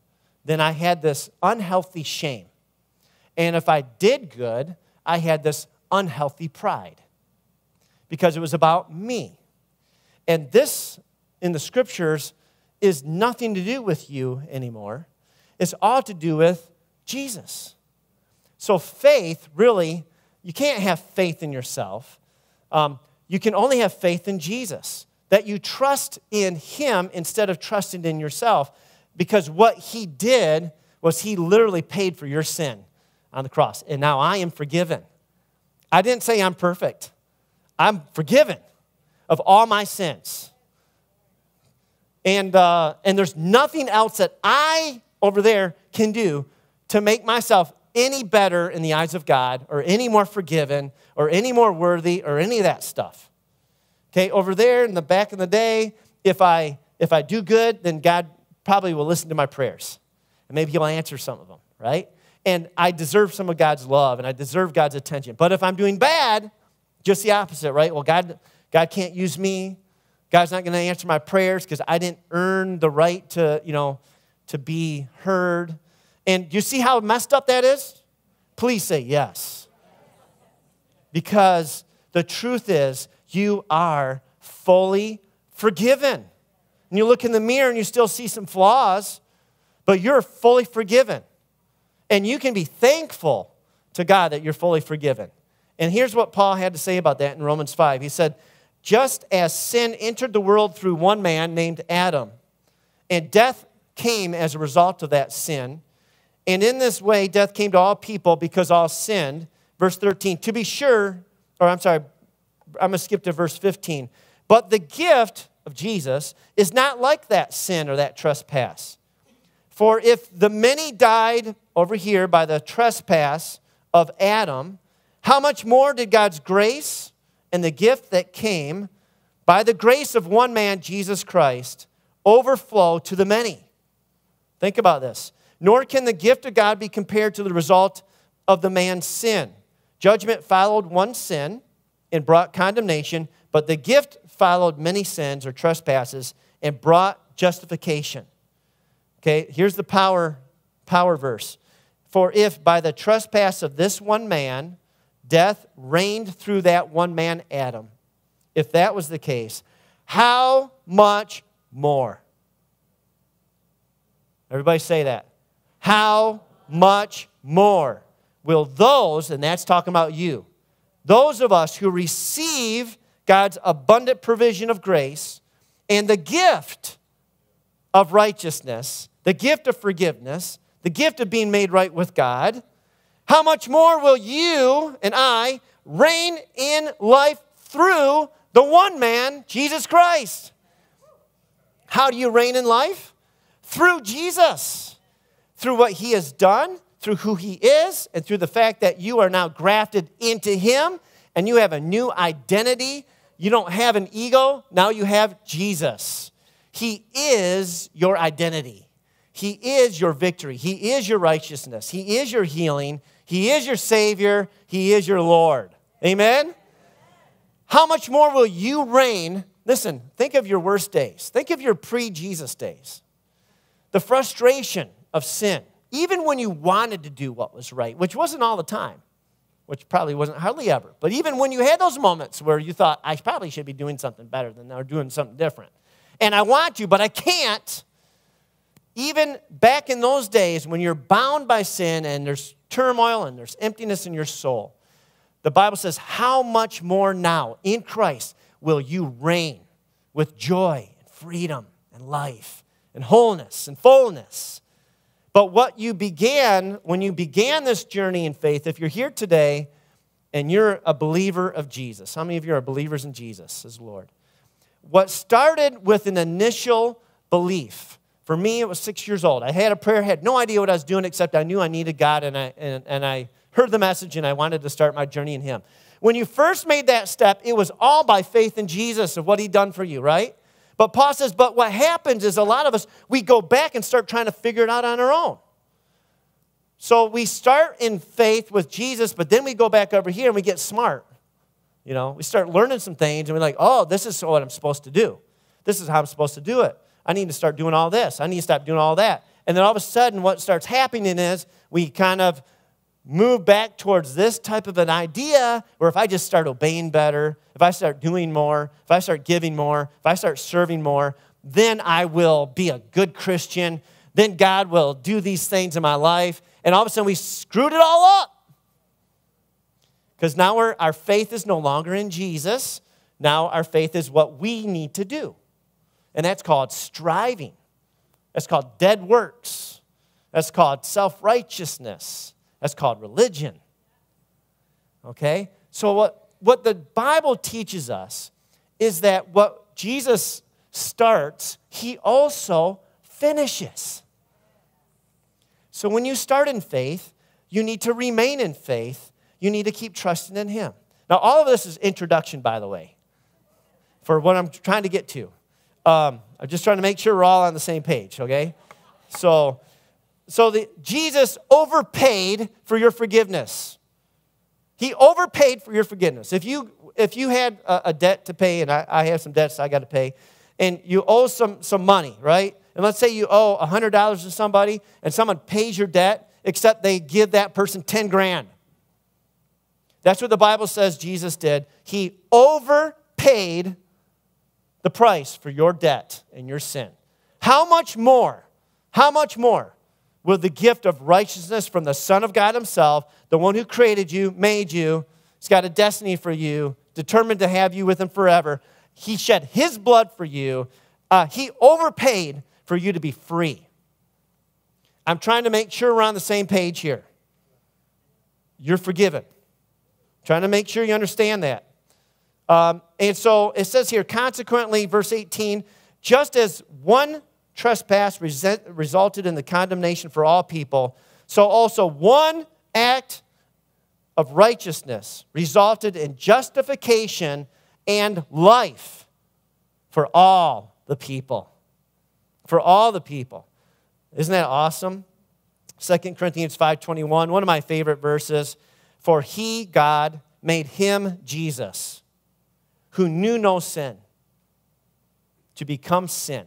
then I had this unhealthy shame. And if I did good, I had this unhealthy pride because it was about me. And this in the scriptures is nothing to do with you anymore, it's all to do with Jesus. So, faith really, you can't have faith in yourself. Um, you can only have faith in Jesus, that you trust in Him instead of trusting in yourself because what he did was he literally paid for your sin on the cross. And now I am forgiven. I didn't say I'm perfect, I'm forgiven of all my sins. And, uh, and there's nothing else that I over there can do to make myself any better in the eyes of God or any more forgiven or any more worthy or any of that stuff. Okay, over there in the back of the day, if I if I do good, then God probably will listen to my prayers. And maybe he'll answer some of them, right? And I deserve some of God's love and I deserve God's attention. But if I'm doing bad, just the opposite, right? Well, God God can't use me. God's not going to answer my prayers because I didn't earn the right to, you know, to be heard. And you see how messed up that is? Please say yes. Because the truth is, you are fully forgiven. And you look in the mirror and you still see some flaws, but you're fully forgiven. And you can be thankful to God that you're fully forgiven. And here's what Paul had to say about that in Romans 5. He said, Just as sin entered the world through one man named Adam, and death came as a result of that sin. And in this way, death came to all people because all sinned. Verse 13, to be sure, or I'm sorry, I'm going to skip to verse 15. But the gift of Jesus is not like that sin or that trespass. For if the many died over here by the trespass of Adam, how much more did God's grace and the gift that came by the grace of one man, Jesus Christ, overflow to the many? Think about this. Nor can the gift of God be compared to the result of the man's sin. Judgment followed one sin and brought condemnation, but the gift followed many sins or trespasses and brought justification. Okay, here's the power power verse. For if by the trespass of this one man death reigned through that one man Adam, if that was the case, how much more? Everybody say that. How much more will those, and that's talking about you, those of us who receive God's abundant provision of grace and the gift of righteousness, the gift of forgiveness, the gift of being made right with God, how much more will you and I reign in life through the one man, Jesus Christ? How do you reign in life? through Jesus, through what he has done, through who he is, and through the fact that you are now grafted into him and you have a new identity. You don't have an ego, now you have Jesus. He is your identity. He is your victory. He is your righteousness. He is your healing. He is your Savior. He is your Lord. Amen? How much more will you reign? Listen, think of your worst days. Think of your pre Jesus days the frustration of sin, even when you wanted to do what was right, which wasn't all the time, which probably wasn't hardly ever, but even when you had those moments where you thought, I probably should be doing something better than or doing something different. And I want to, but I can't. Even back in those days when you're bound by sin and there's turmoil and there's emptiness in your soul, the Bible says, How much more now in Christ will you reign with joy and freedom and life? and wholeness and fullness. But what you began, when you began this journey in faith, if you're here today and you're a believer of Jesus, how many of you are believers in Jesus as Lord? What started with an initial belief, for me, it was six years old. I had a prayer, had no idea what I was doing, except I knew I needed God, and I, and, and I heard the message, and I wanted to start my journey in Him. When you first made that step, it was all by faith in Jesus of what He'd done for you, right? But Paul says, but what happens is a lot of us, we go back and start trying to figure it out on our own. So we start in faith with Jesus, but then we go back over here and we get smart. You know, we start learning some things and we're like, oh, this is what I'm supposed to do. This is how I'm supposed to do it. I need to start doing all this. I need to stop doing all that. And then all of a sudden, what starts happening is we kind of move back towards this type of an idea where if I just start obeying better, if I start doing more, if I start giving more, if I start serving more, then I will be a good Christian. Then God will do these things in my life. And all of a sudden, we screwed it all up. Because now our faith is no longer in Jesus. Now our faith is what we need to do. And that's called striving. That's called dead works. That's called self righteousness. That's called religion. Okay? So, what, what the Bible teaches us is that what Jesus starts, he also finishes. So, when you start in faith, You need to remain in faith. You need to keep trusting in Him. Now, all of this is introduction, by the way, for what I'm trying to get to. Um, I'm just trying to make sure we're all on the same page, okay? So, so the, Jesus overpaid for your forgiveness. He overpaid for your forgiveness. If you if you had a, a debt to pay, and I, I have some debts I got to pay, and you owe some some money, right? And let's say you owe hundred dollars to somebody, and someone pays your debt, except they give that person ten grand. That's what the Bible says Jesus did. He overpaid the price for your debt and your sin. How much more? How much more will the gift of righteousness from the Son of God Himself, the one who created you, made you, He's got a destiny for you, determined to have you with Him forever. He shed His blood for you. Uh, he overpaid for you to be free. I'm trying to make sure we're on the same page here. You're forgiven. Trying to make sure you understand that. Um, and so it says here, consequently, verse 18, just as one trespass resulted in the condemnation for all people, so also one act of righteousness resulted in justification and life for all the people. For all the people. Isn't that awesome? 2 Corinthians 5:21, one of my favorite verses, for he God made him Jesus who knew no sin to become sin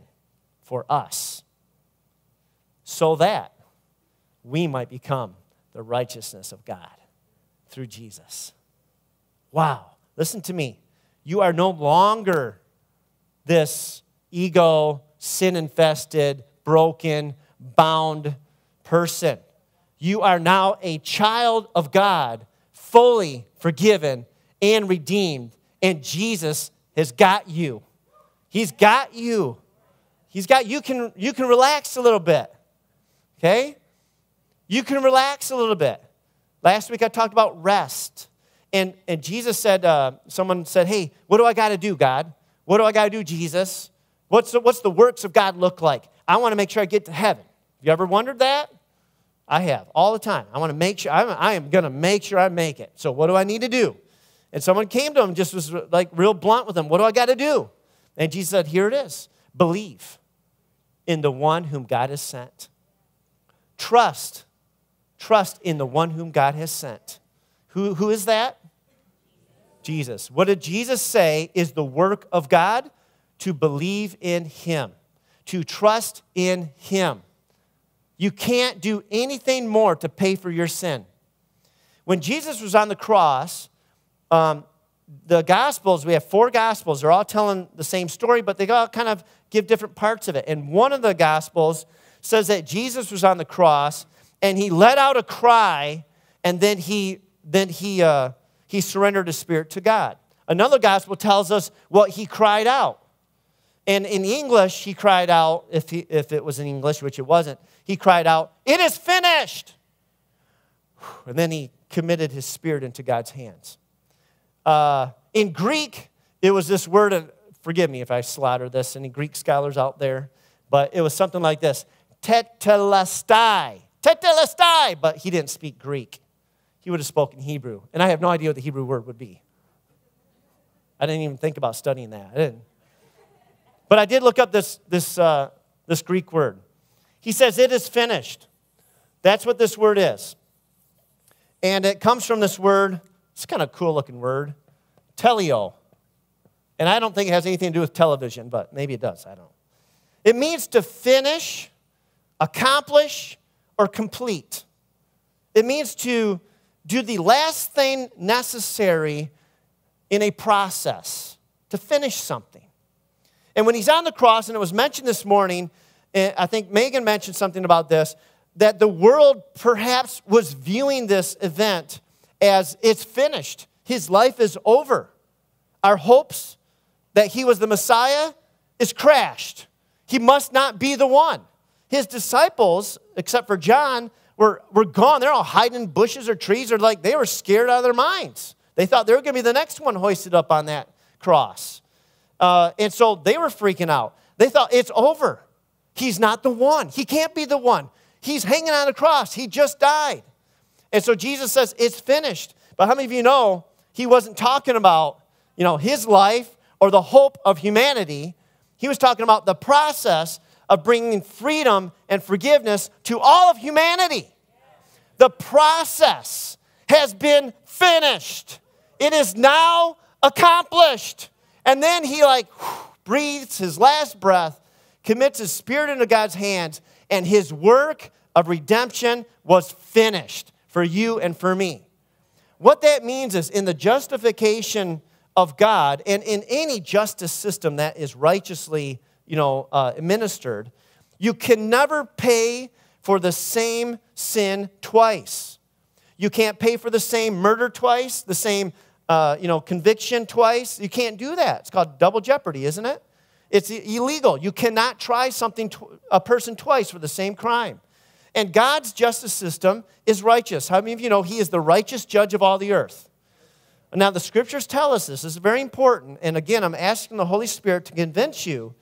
for us so that we might become the righteousness of God through Jesus. Wow. Listen to me. You are no longer this ego, sin infested, broken, bound person. You are now a child of God, fully forgiven and redeemed and Jesus has got you. He's got you. He's got you can you can relax a little bit. Okay? You can relax a little bit. Last week I talked about rest. And, and Jesus said, uh, someone said, Hey, what do I got to do, God? What do I got to do, Jesus? What's the, what's the works of God look like? I want to make sure I get to heaven. You ever wondered that? I have all the time. I want to make sure, I'm, I am going to make sure I make it. So, what do I need to do? And someone came to him, just was like real blunt with him. What do I got to do? And Jesus said, Here it is believe in the one whom God has sent. Trust. Trust in the one whom God has sent. Who, who is that? Jesus. What did Jesus say is the work of God? To believe in Him, to trust in Him. You can't do anything more to pay for your sin. When Jesus was on the cross, um, the Gospels, we have four Gospels. They're all telling the same story, but they all kind of give different parts of it. And one of the Gospels says that Jesus was on the cross and he let out a cry and then he, then he, uh, he surrendered his spirit to God. Another Gospel tells us what he cried out. And in English, he cried out, if, he, if it was in English, which it wasn't, he cried out, It is finished! And then he committed his spirit into God's hands. Uh, in Greek, it was this word, and forgive me if I slaughter this, any Greek scholars out there, but it was something like this tetelestai. Tetelestai! But he didn't speak Greek. He would have spoken Hebrew. And I have no idea what the Hebrew word would be. I didn't even think about studying that. I didn't. But I did look up this, this, uh, this Greek word. He says, It is finished. That's what this word is. And it comes from this word it's kind of cool looking word. Teleo. And I don't think it has anything to do with television, but maybe it does. I don't. know. It means to finish, accomplish, or complete. It means to do the last thing necessary in a process, to finish something. And when he's on the cross, and it was mentioned this morning, eh, I think Megan mentioned something about this, that the world perhaps was viewing this event as it's finished. His life is over. Our hopes that he was the Messiah is crashed. He must not be the one. His disciples, except for John, were, were gone. They're all hiding in bushes or trees, or like they were scared out of their minds. They thought they were going to be the next one hoisted up on that cross. Uh, and so they were freaking out. They thought, it's over. He's not the one. He can't be the one. He's hanging on a cross. He just died. And so Jesus says, It's finished. But how many of you know he wasn't talking about, you know, his life or the hope of humanity? He was talking about the process of bringing freedom and forgiveness to all of humanity. The process has been finished. It is now accomplished. And then he like (sighs) breathes his last breath, commits his spirit into God's hands, and his work of redemption was finished for you and for me. What that means is in the justification of God and in any justice system that is righteously, you know, uh, administered, you can never pay for the same sin twice. You can't pay for the same murder twice, the same, uh, you know, conviction twice. You can't do that. It's called double jeopardy, isn't it? It's illegal. You cannot try something a person twice for the same crime. And God's justice system is righteous. How many of you know He is the righteous judge of all the earth? Now, the scriptures tell us this. This is very important. And again, I'm asking the Holy Spirit to convince you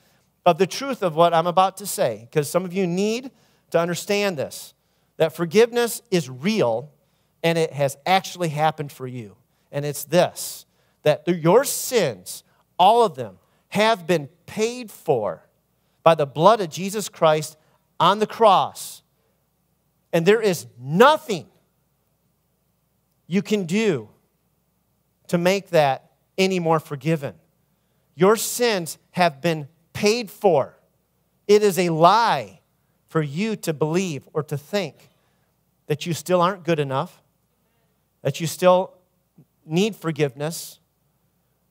of the truth of what I'm about to say, because some of you need to understand this that forgiveness is real and it has actually happened for you. And it's this that your sins, all of them, have been paid for by the blood of Jesus Christ on the cross and there is nothing you can do to make that any more forgiven. Your sins have been paid for. It is a lie for you to believe or to think that you still aren't good enough, that you still need forgiveness,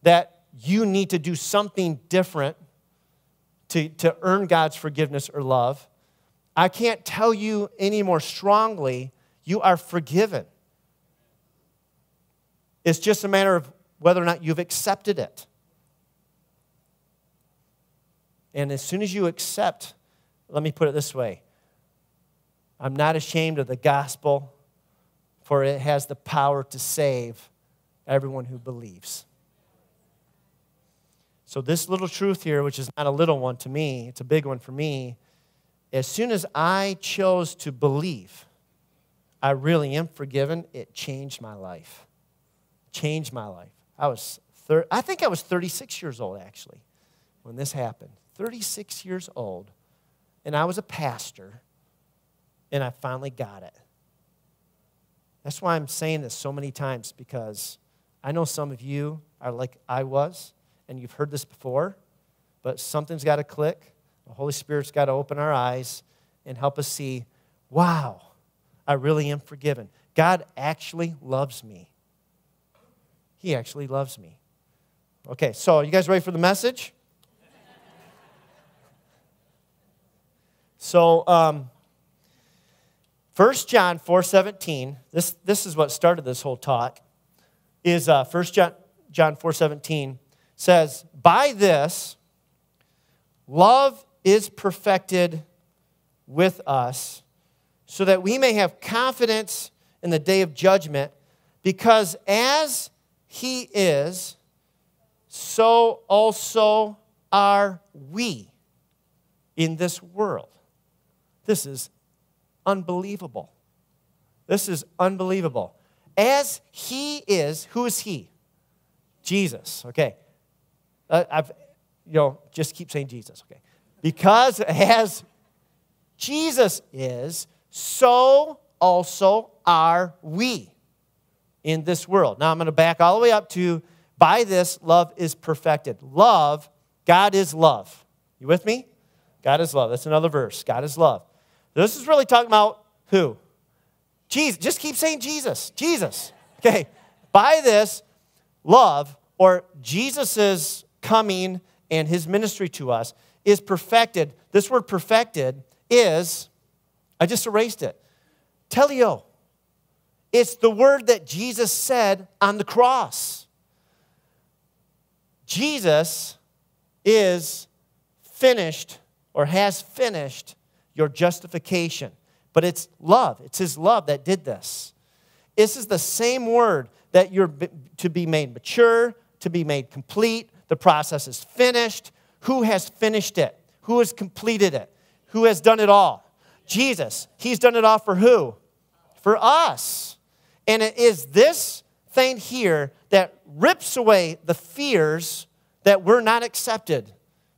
that you need to do something different to, to earn God's forgiveness or love. I can't tell you any more strongly, you are forgiven. It's just a matter of whether or not you've accepted it. And as soon as you accept, let me put it this way I'm not ashamed of the gospel, for it has the power to save everyone who believes. So, this little truth here, which is not a little one to me, it's a big one for me, as soon as I chose to believe I really am forgiven, it changed my life. Changed my life. I was thir- I think I was 36 years old actually when this happened. 36 years old. And I was a pastor and I finally got it. That's why I'm saying this so many times because I know some of you are like I was and you've heard this before, but something's got to click the Holy Spirit's got to open our eyes and help us see wow, I really am forgiven. God actually loves me. He actually loves me. Okay, so you guys ready for the message? So, um, 1 John 4.17, this, this is what started this whole talk, is uh, 1 John, John 4.17 says, By this, love is perfected with us, so that we may have confidence in the day of judgment, because as he is, so also are we in this world. This is unbelievable. This is unbelievable. As he is, who is he? Jesus. Okay. Uh, I've, you know, just keep saying Jesus. Okay. Because as Jesus is, so also are we in this world. Now I'm going to back all the way up to by this love is perfected. Love, God is love. You with me? God is love. That's another verse. God is love. This is really talking about who? Jesus. Just keep saying Jesus. Jesus. Okay. By this love or Jesus' coming and his ministry to us is perfected. This word perfected is, I just erased it, teleo. It's the word that Jesus said on the cross. Jesus is finished or has finished your justification. But it's love. It's his love that did this. This is the same word that you're to be made mature, to be made complete. The process is finished. Who has finished it? Who has completed it? Who has done it all? Jesus. He's done it all for who? For us. And it is this thing here that rips away the fears that we're not accepted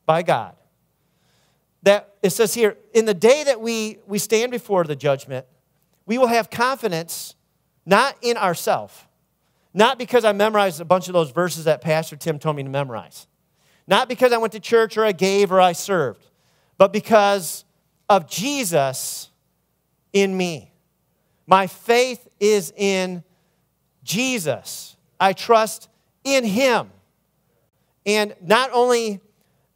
by God. That it says here, in the day that we, we stand before the judgment, we will have confidence not in ourselves, not because I memorized a bunch of those verses that Pastor Tim told me to memorize, not because I went to church or I gave or I served, but because of Jesus in me. My faith is in Jesus. I trust in Him. And not only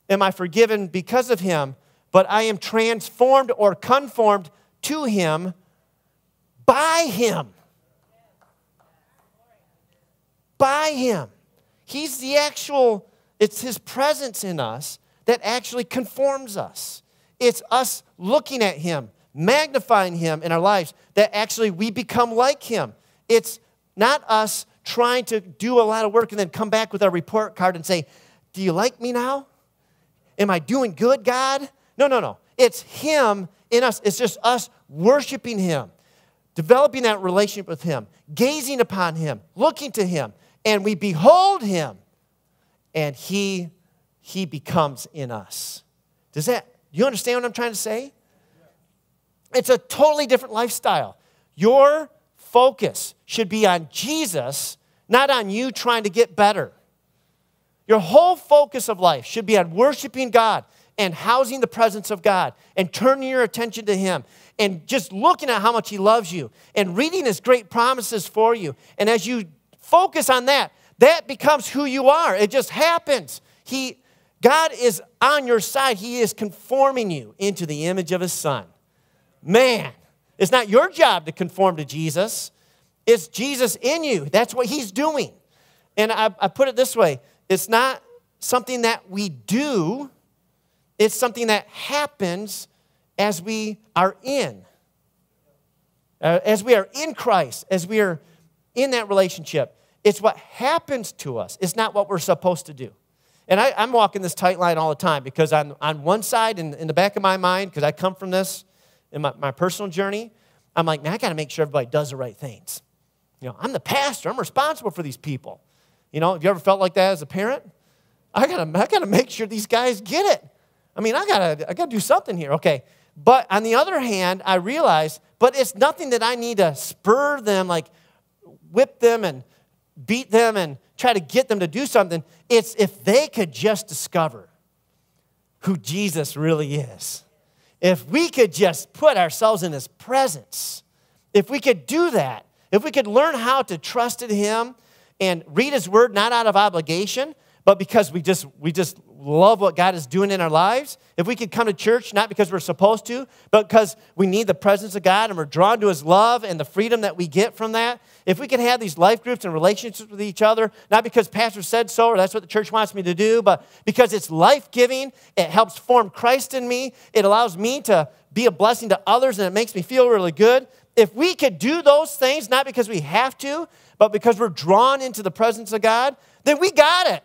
am I forgiven because of Him, but I am transformed or conformed to Him by Him. By Him. He's the actual, it's His presence in us that actually conforms us. It's us looking at Him, magnifying Him in our lives, that actually we become like Him. It's not us trying to do a lot of work and then come back with our report card and say, Do you like me now? Am I doing good, God? No, no, no. It's Him in us. It's just us worshiping Him, developing that relationship with Him, gazing upon Him, looking to Him, and we behold Him, and He, he becomes in us. Does that, you understand what I'm trying to say? It's a totally different lifestyle. Your focus should be on Jesus, not on you trying to get better. Your whole focus of life should be on worshiping God and housing the presence of God and turning your attention to Him and just looking at how much He loves you and reading His great promises for you. And as you focus on that, that becomes who you are. It just happens. He, God is on your side, He is conforming you into the image of His Son. Man, it's not your job to conform to Jesus, it's Jesus in you. That's what He's doing. And I, I put it this way it's not something that we do, it's something that happens as we are in. Uh, as we are in Christ, as we are in that relationship, it's what happens to us. It's not what we're supposed to do. And I, am walking this tight line all the time because on, on one side, in, in the back of my mind, because I come from this in my, my personal journey, I'm like, man, I got to make sure everybody does the right things. You know, I'm the pastor. I'm responsible for these people. You know, have you ever felt like that as a parent? I gotta, I gotta make sure these guys get it. I mean, I gotta, I gotta do something here. Okay. But on the other hand, I realize, but it's nothing that I need to spur them, like whip them and beat them and try to get them to do something. It's if they could just discover who Jesus really is. If we could just put ourselves in his presence, if we could do that, if we could learn how to trust in him and read his word not out of obligation, but because we just we just love what God is doing in our lives, if we could come to church not because we're supposed to, but because we need the presence of God and we're drawn to his love and the freedom that we get from that, if we could have these life groups and relationships with each other, not because pastor said so or that's what the church wants me to do, but because it's life-giving, it helps form Christ in me, it allows me to be a blessing to others and it makes me feel really good. If we could do those things not because we have to, but because we're drawn into the presence of God, then we got it.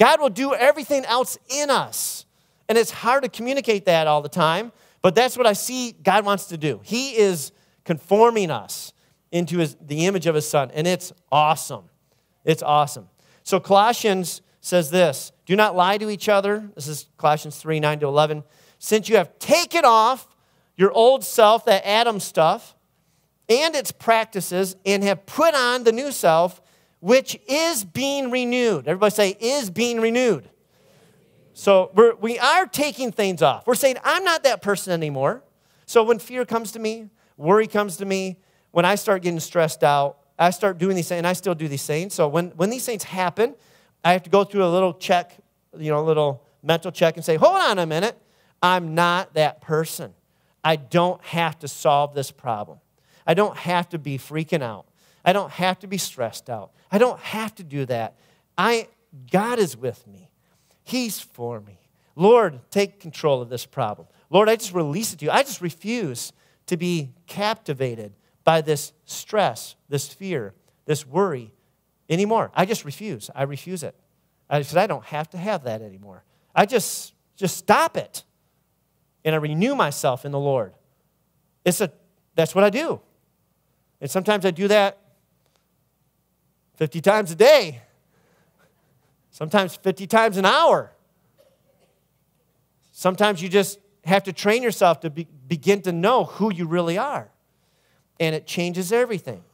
God will do everything else in us. And it's hard to communicate that all the time, but that's what I see God wants to do. He is conforming us into his, the image of his son, and it's awesome. It's awesome. So Colossians says this Do not lie to each other. This is Colossians 3 9 to 11. Since you have taken off your old self, that Adam stuff, and its practices and have put on the new self, which is being renewed. Everybody say, is being renewed. So we're, we are taking things off. We're saying, I'm not that person anymore. So when fear comes to me, worry comes to me, when I start getting stressed out, I start doing these things, and I still do these things. So when, when these things happen, I have to go through a little check, you know, a little mental check and say, hold on a minute. I'm not that person. I don't have to solve this problem. I don't have to be freaking out. I don't have to be stressed out. I don't have to do that. I, God is with me. He's for me. Lord, take control of this problem. Lord, I just release it to you. I just refuse to be captivated by this stress, this fear, this worry anymore. I just refuse. I refuse it. I said, I don't have to have that anymore. I just just stop it. And I renew myself in the Lord. It's a that's what I do. And sometimes I do that 50 times a day, sometimes 50 times an hour. Sometimes you just have to train yourself to be, begin to know who you really are. And it changes everything.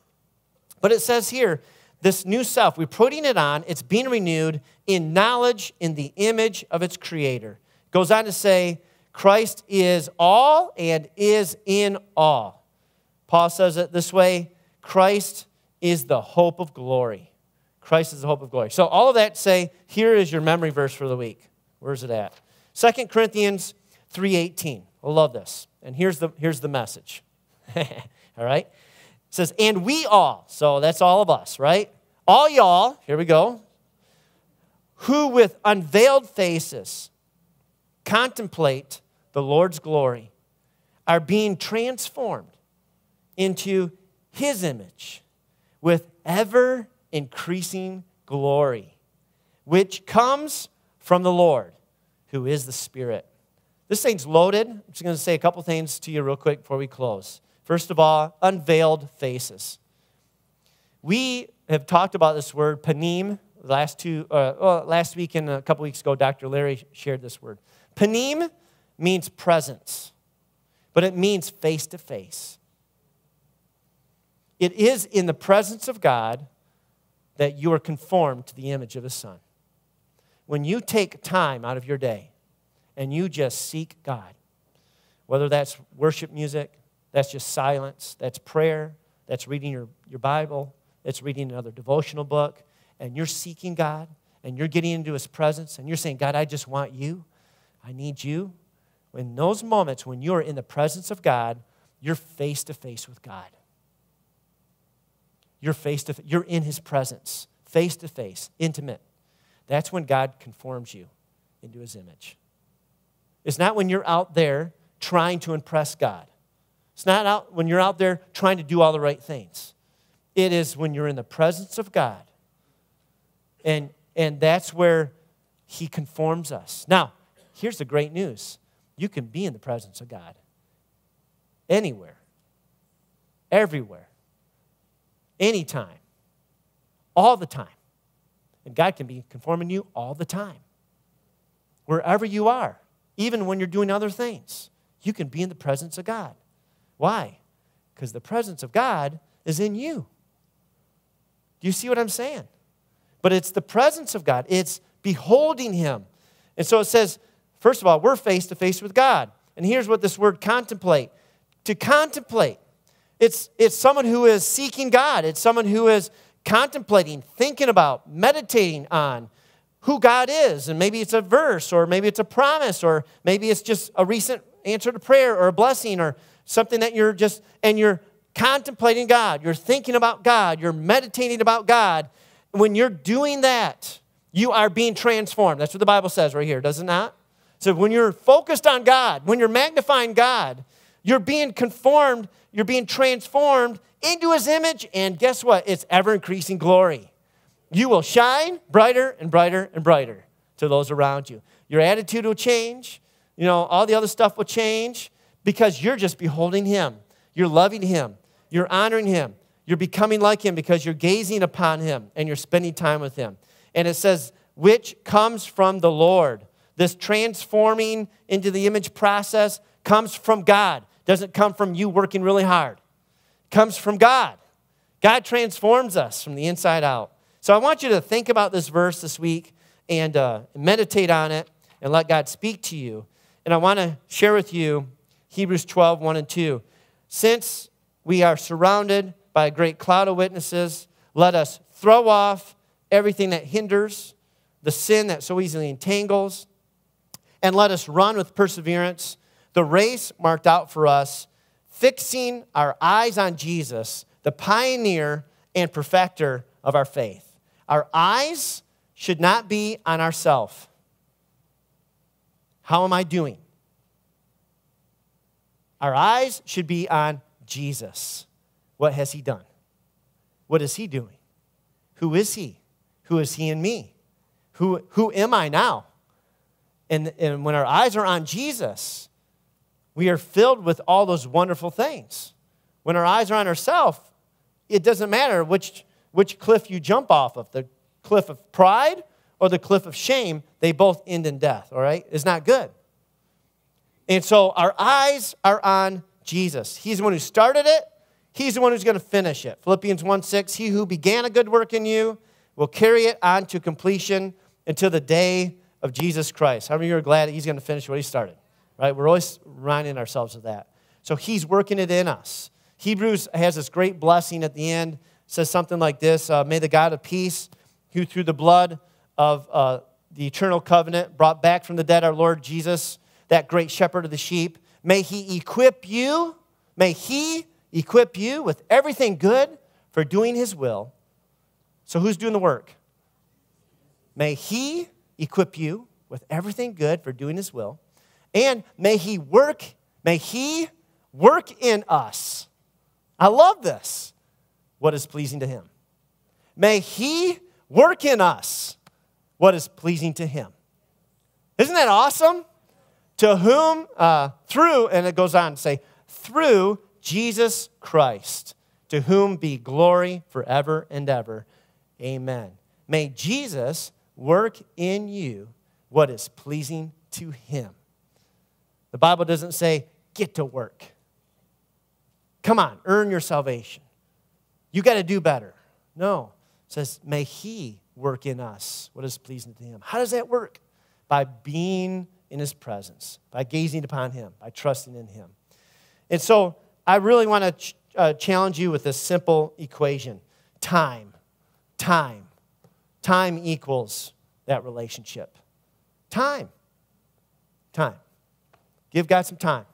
But it says here, this new self, we're putting it on, it's being renewed in knowledge in the image of its creator. Goes on to say, Christ is all and is in all. Paul says it this way Christ is the hope of glory. Christ is the hope of glory. So, all of that say, here is your memory verse for the week. Where's it at? 2 Corinthians 3.18. I love this. And here's the, here's the message. (laughs) all right? It says, and we all, so that's all of us, right? All y'all, here we go, who with unveiled faces contemplate the Lord's glory are being transformed into his image with ever increasing glory, which comes from the Lord, who is the Spirit. This thing's loaded. I'm just going to say a couple things to you real quick before we close. First of all, unveiled faces. We have talked about this word, panim, last two, uh, well, last week and a couple weeks ago, Dr. Larry shared this word. Panim means presence, but it means face to face. It is in the presence of God that you are conformed to the image of His Son. When you take time out of your day and you just seek God, whether that's worship music, that's just silence, that's prayer, that's reading your, your Bible, that's reading another devotional book, and you're seeking God and you're getting into His presence and you're saying, God, I just want you. I need you in those moments when you're in the presence of God, you're face to face with God. You're face to you're in his presence, face to face, intimate. That's when God conforms you into his image. It's not when you're out there trying to impress God. It's not out when you're out there trying to do all the right things. It is when you're in the presence of God. And and that's where he conforms us. Now, here's the great news you can be in the presence of God anywhere, everywhere, anytime, all the time. And God can be conforming you all the time. Wherever you are, even when you're doing other things, you can be in the presence of God. Why? Because the presence of God is in you. Do you see what I'm saying? But it's the presence of God, it's beholding Him. And so it says, First of all, we're face to face with God. And here's what this word contemplate to contemplate. It's, it's someone who is seeking God, it's someone who is contemplating, thinking about, meditating on who God is. And maybe it's a verse, or maybe it's a promise, or maybe it's just a recent answer to prayer, or a blessing, or something that you're just, and you're contemplating God, you're thinking about God, you're meditating about God. When you're doing that, you are being transformed. That's what the Bible says right here, does it not? So when you're focused on God, when you're magnifying God, you're being conformed, you're being transformed into his image, and guess what? It's ever increasing glory. You will shine brighter and brighter and brighter to those around you. Your attitude will change, you know, all the other stuff will change because you're just beholding him. You're loving him, you're honoring him, you're becoming like him because you're gazing upon him and you're spending time with him. And it says, which comes from the Lord this transforming into the image process comes from God. Doesn't come from you working really hard. It comes from God. God transforms us from the inside out. So I want you to think about this verse this week and uh, meditate on it and let God speak to you. And I want to share with you Hebrews 12, 1 and 2. Since we are surrounded by a great cloud of witnesses, let us throw off everything that hinders, the sin that so easily entangles and let us run with perseverance the race marked out for us, fixing our eyes on Jesus, the pioneer and perfecter of our faith. Our eyes should not be on ourselves. How am I doing? Our eyes should be on Jesus. What has he done? What is he doing? Who is he? Who is he in me? Who, who am I now? And, and when our eyes are on Jesus, we are filled with all those wonderful things. When our eyes are on ourselves, it doesn't matter which, which cliff you jump off of, the cliff of pride or the cliff of shame, they both end in death, all right? It's not good. And so our eyes are on Jesus. He's the one who started it, He's the one who's going to finish it. Philippians 1 6, He who began a good work in you will carry it on to completion until the day of Jesus Christ. How many of you are glad that He's going to finish what He started? Right? We're always reminding ourselves of that. So He's working it in us. Hebrews has this great blessing at the end. Says something like this uh, May the God of peace, who through the blood of uh, the eternal covenant brought back from the dead our Lord Jesus, that great shepherd of the sheep, may He equip you, may He equip you with everything good for doing His will. So, who's doing the work? May He equip you with everything good for doing His will. And may He work, may He work in us. I love this. What is pleasing to Him. May He work in us what is pleasing to Him. Isn't that awesome? To whom, uh, through, and it goes on to say, through Jesus Christ, to whom be glory forever and ever. Amen. May Jesus work in you what is pleasing to Him. The Bible doesn't say, get to work. Come on, earn your salvation. You got to do better. No. It says, may He work in us what is pleasing to Him. How does that work? By being in His presence, by gazing upon Him, by trusting in Him. And so I really want to ch- uh, challenge you with this simple equation time, time, time equals that relationship. Time, time. Give God some time.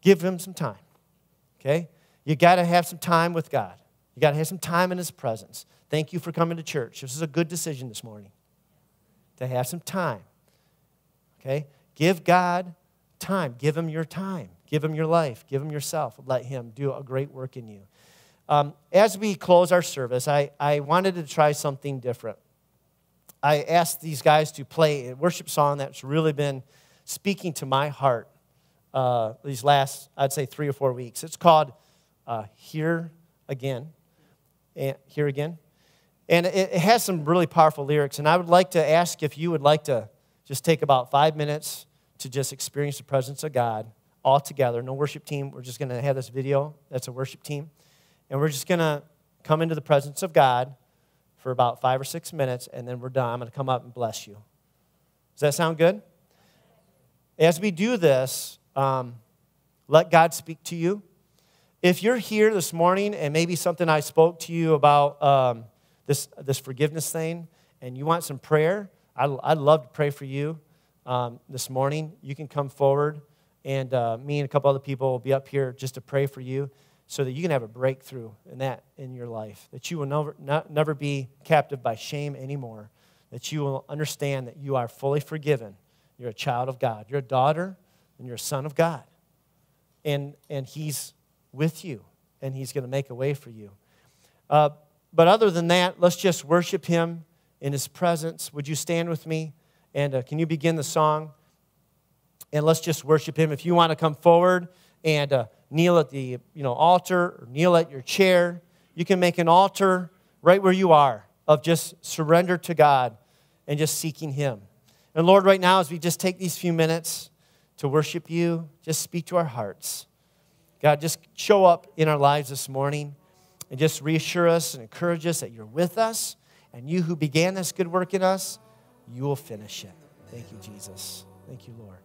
Give Him some time. Okay? You got to have some time with God. You got to have some time in His presence. Thank you for coming to church. This is a good decision this morning to have some time. Okay? Give God time. Give Him your time. Give Him your life. Give Him yourself. Let Him do a great work in you. Um, as we close our service, I, I wanted to try something different. I asked these guys to play a worship song that's really been speaking to my heart uh, these last, I'd say, three or four weeks. It's called uh, Here Again. And Here Again. And it, it has some really powerful lyrics. And I would like to ask if you would like to just take about five minutes to just experience the presence of God all together. No worship team. We're just going to have this video. That's a worship team. And we're just going to come into the presence of God for about five or six minutes, and then we're done. I'm going to come up and bless you. Does that sound good? As we do this, um, let God speak to you. If you're here this morning and maybe something I spoke to you about um, this, this forgiveness thing and you want some prayer, I'd, I'd love to pray for you um, this morning. You can come forward, and uh, me and a couple other people will be up here just to pray for you so that you can have a breakthrough in that in your life, that you will never, not, never be captive by shame anymore, that you will understand that you are fully forgiven. You're a child of God. You're a daughter, and you're a son of God. And, and He's with you, and He's going to make a way for you. Uh, but other than that, let's just worship Him in His presence. Would you stand with me? And uh, can you begin the song? And let's just worship Him. If you want to come forward and uh, kneel at the you know, altar or kneel at your chair, you can make an altar right where you are of just surrender to God and just seeking Him. And Lord, right now, as we just take these few minutes to worship you, just speak to our hearts. God, just show up in our lives this morning and just reassure us and encourage us that you're with us, and you who began this good work in us, you will finish it. Thank you, Jesus. Thank you, Lord.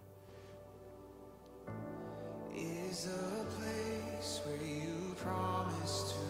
is a place where you promised to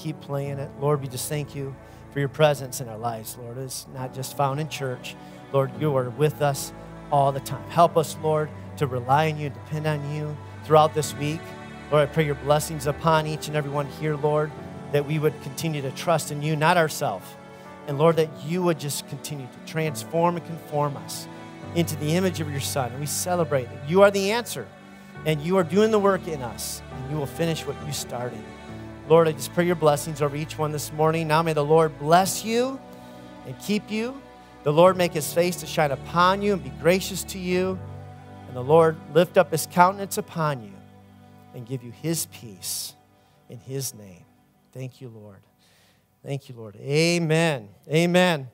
keep playing it. Lord, we just thank you for your presence in our lives, Lord. It's not just found in church. Lord, you are with us all the time. Help us, Lord, to rely on you, depend on you throughout this week. Lord, I pray your blessings upon each and every one here, Lord, that we would continue to trust in you, not ourselves. And Lord, that you would just continue to transform and conform us into the image of your Son. And we celebrate that you are the answer, and you are doing the work in us, and you will finish what you started. Lord, I just pray your blessings over each one this morning. Now may the Lord bless you and keep you. The Lord make his face to shine upon you and be gracious to you. And the Lord lift up his countenance upon you and give you his peace in his name. Thank you, Lord. Thank you, Lord. Amen. Amen.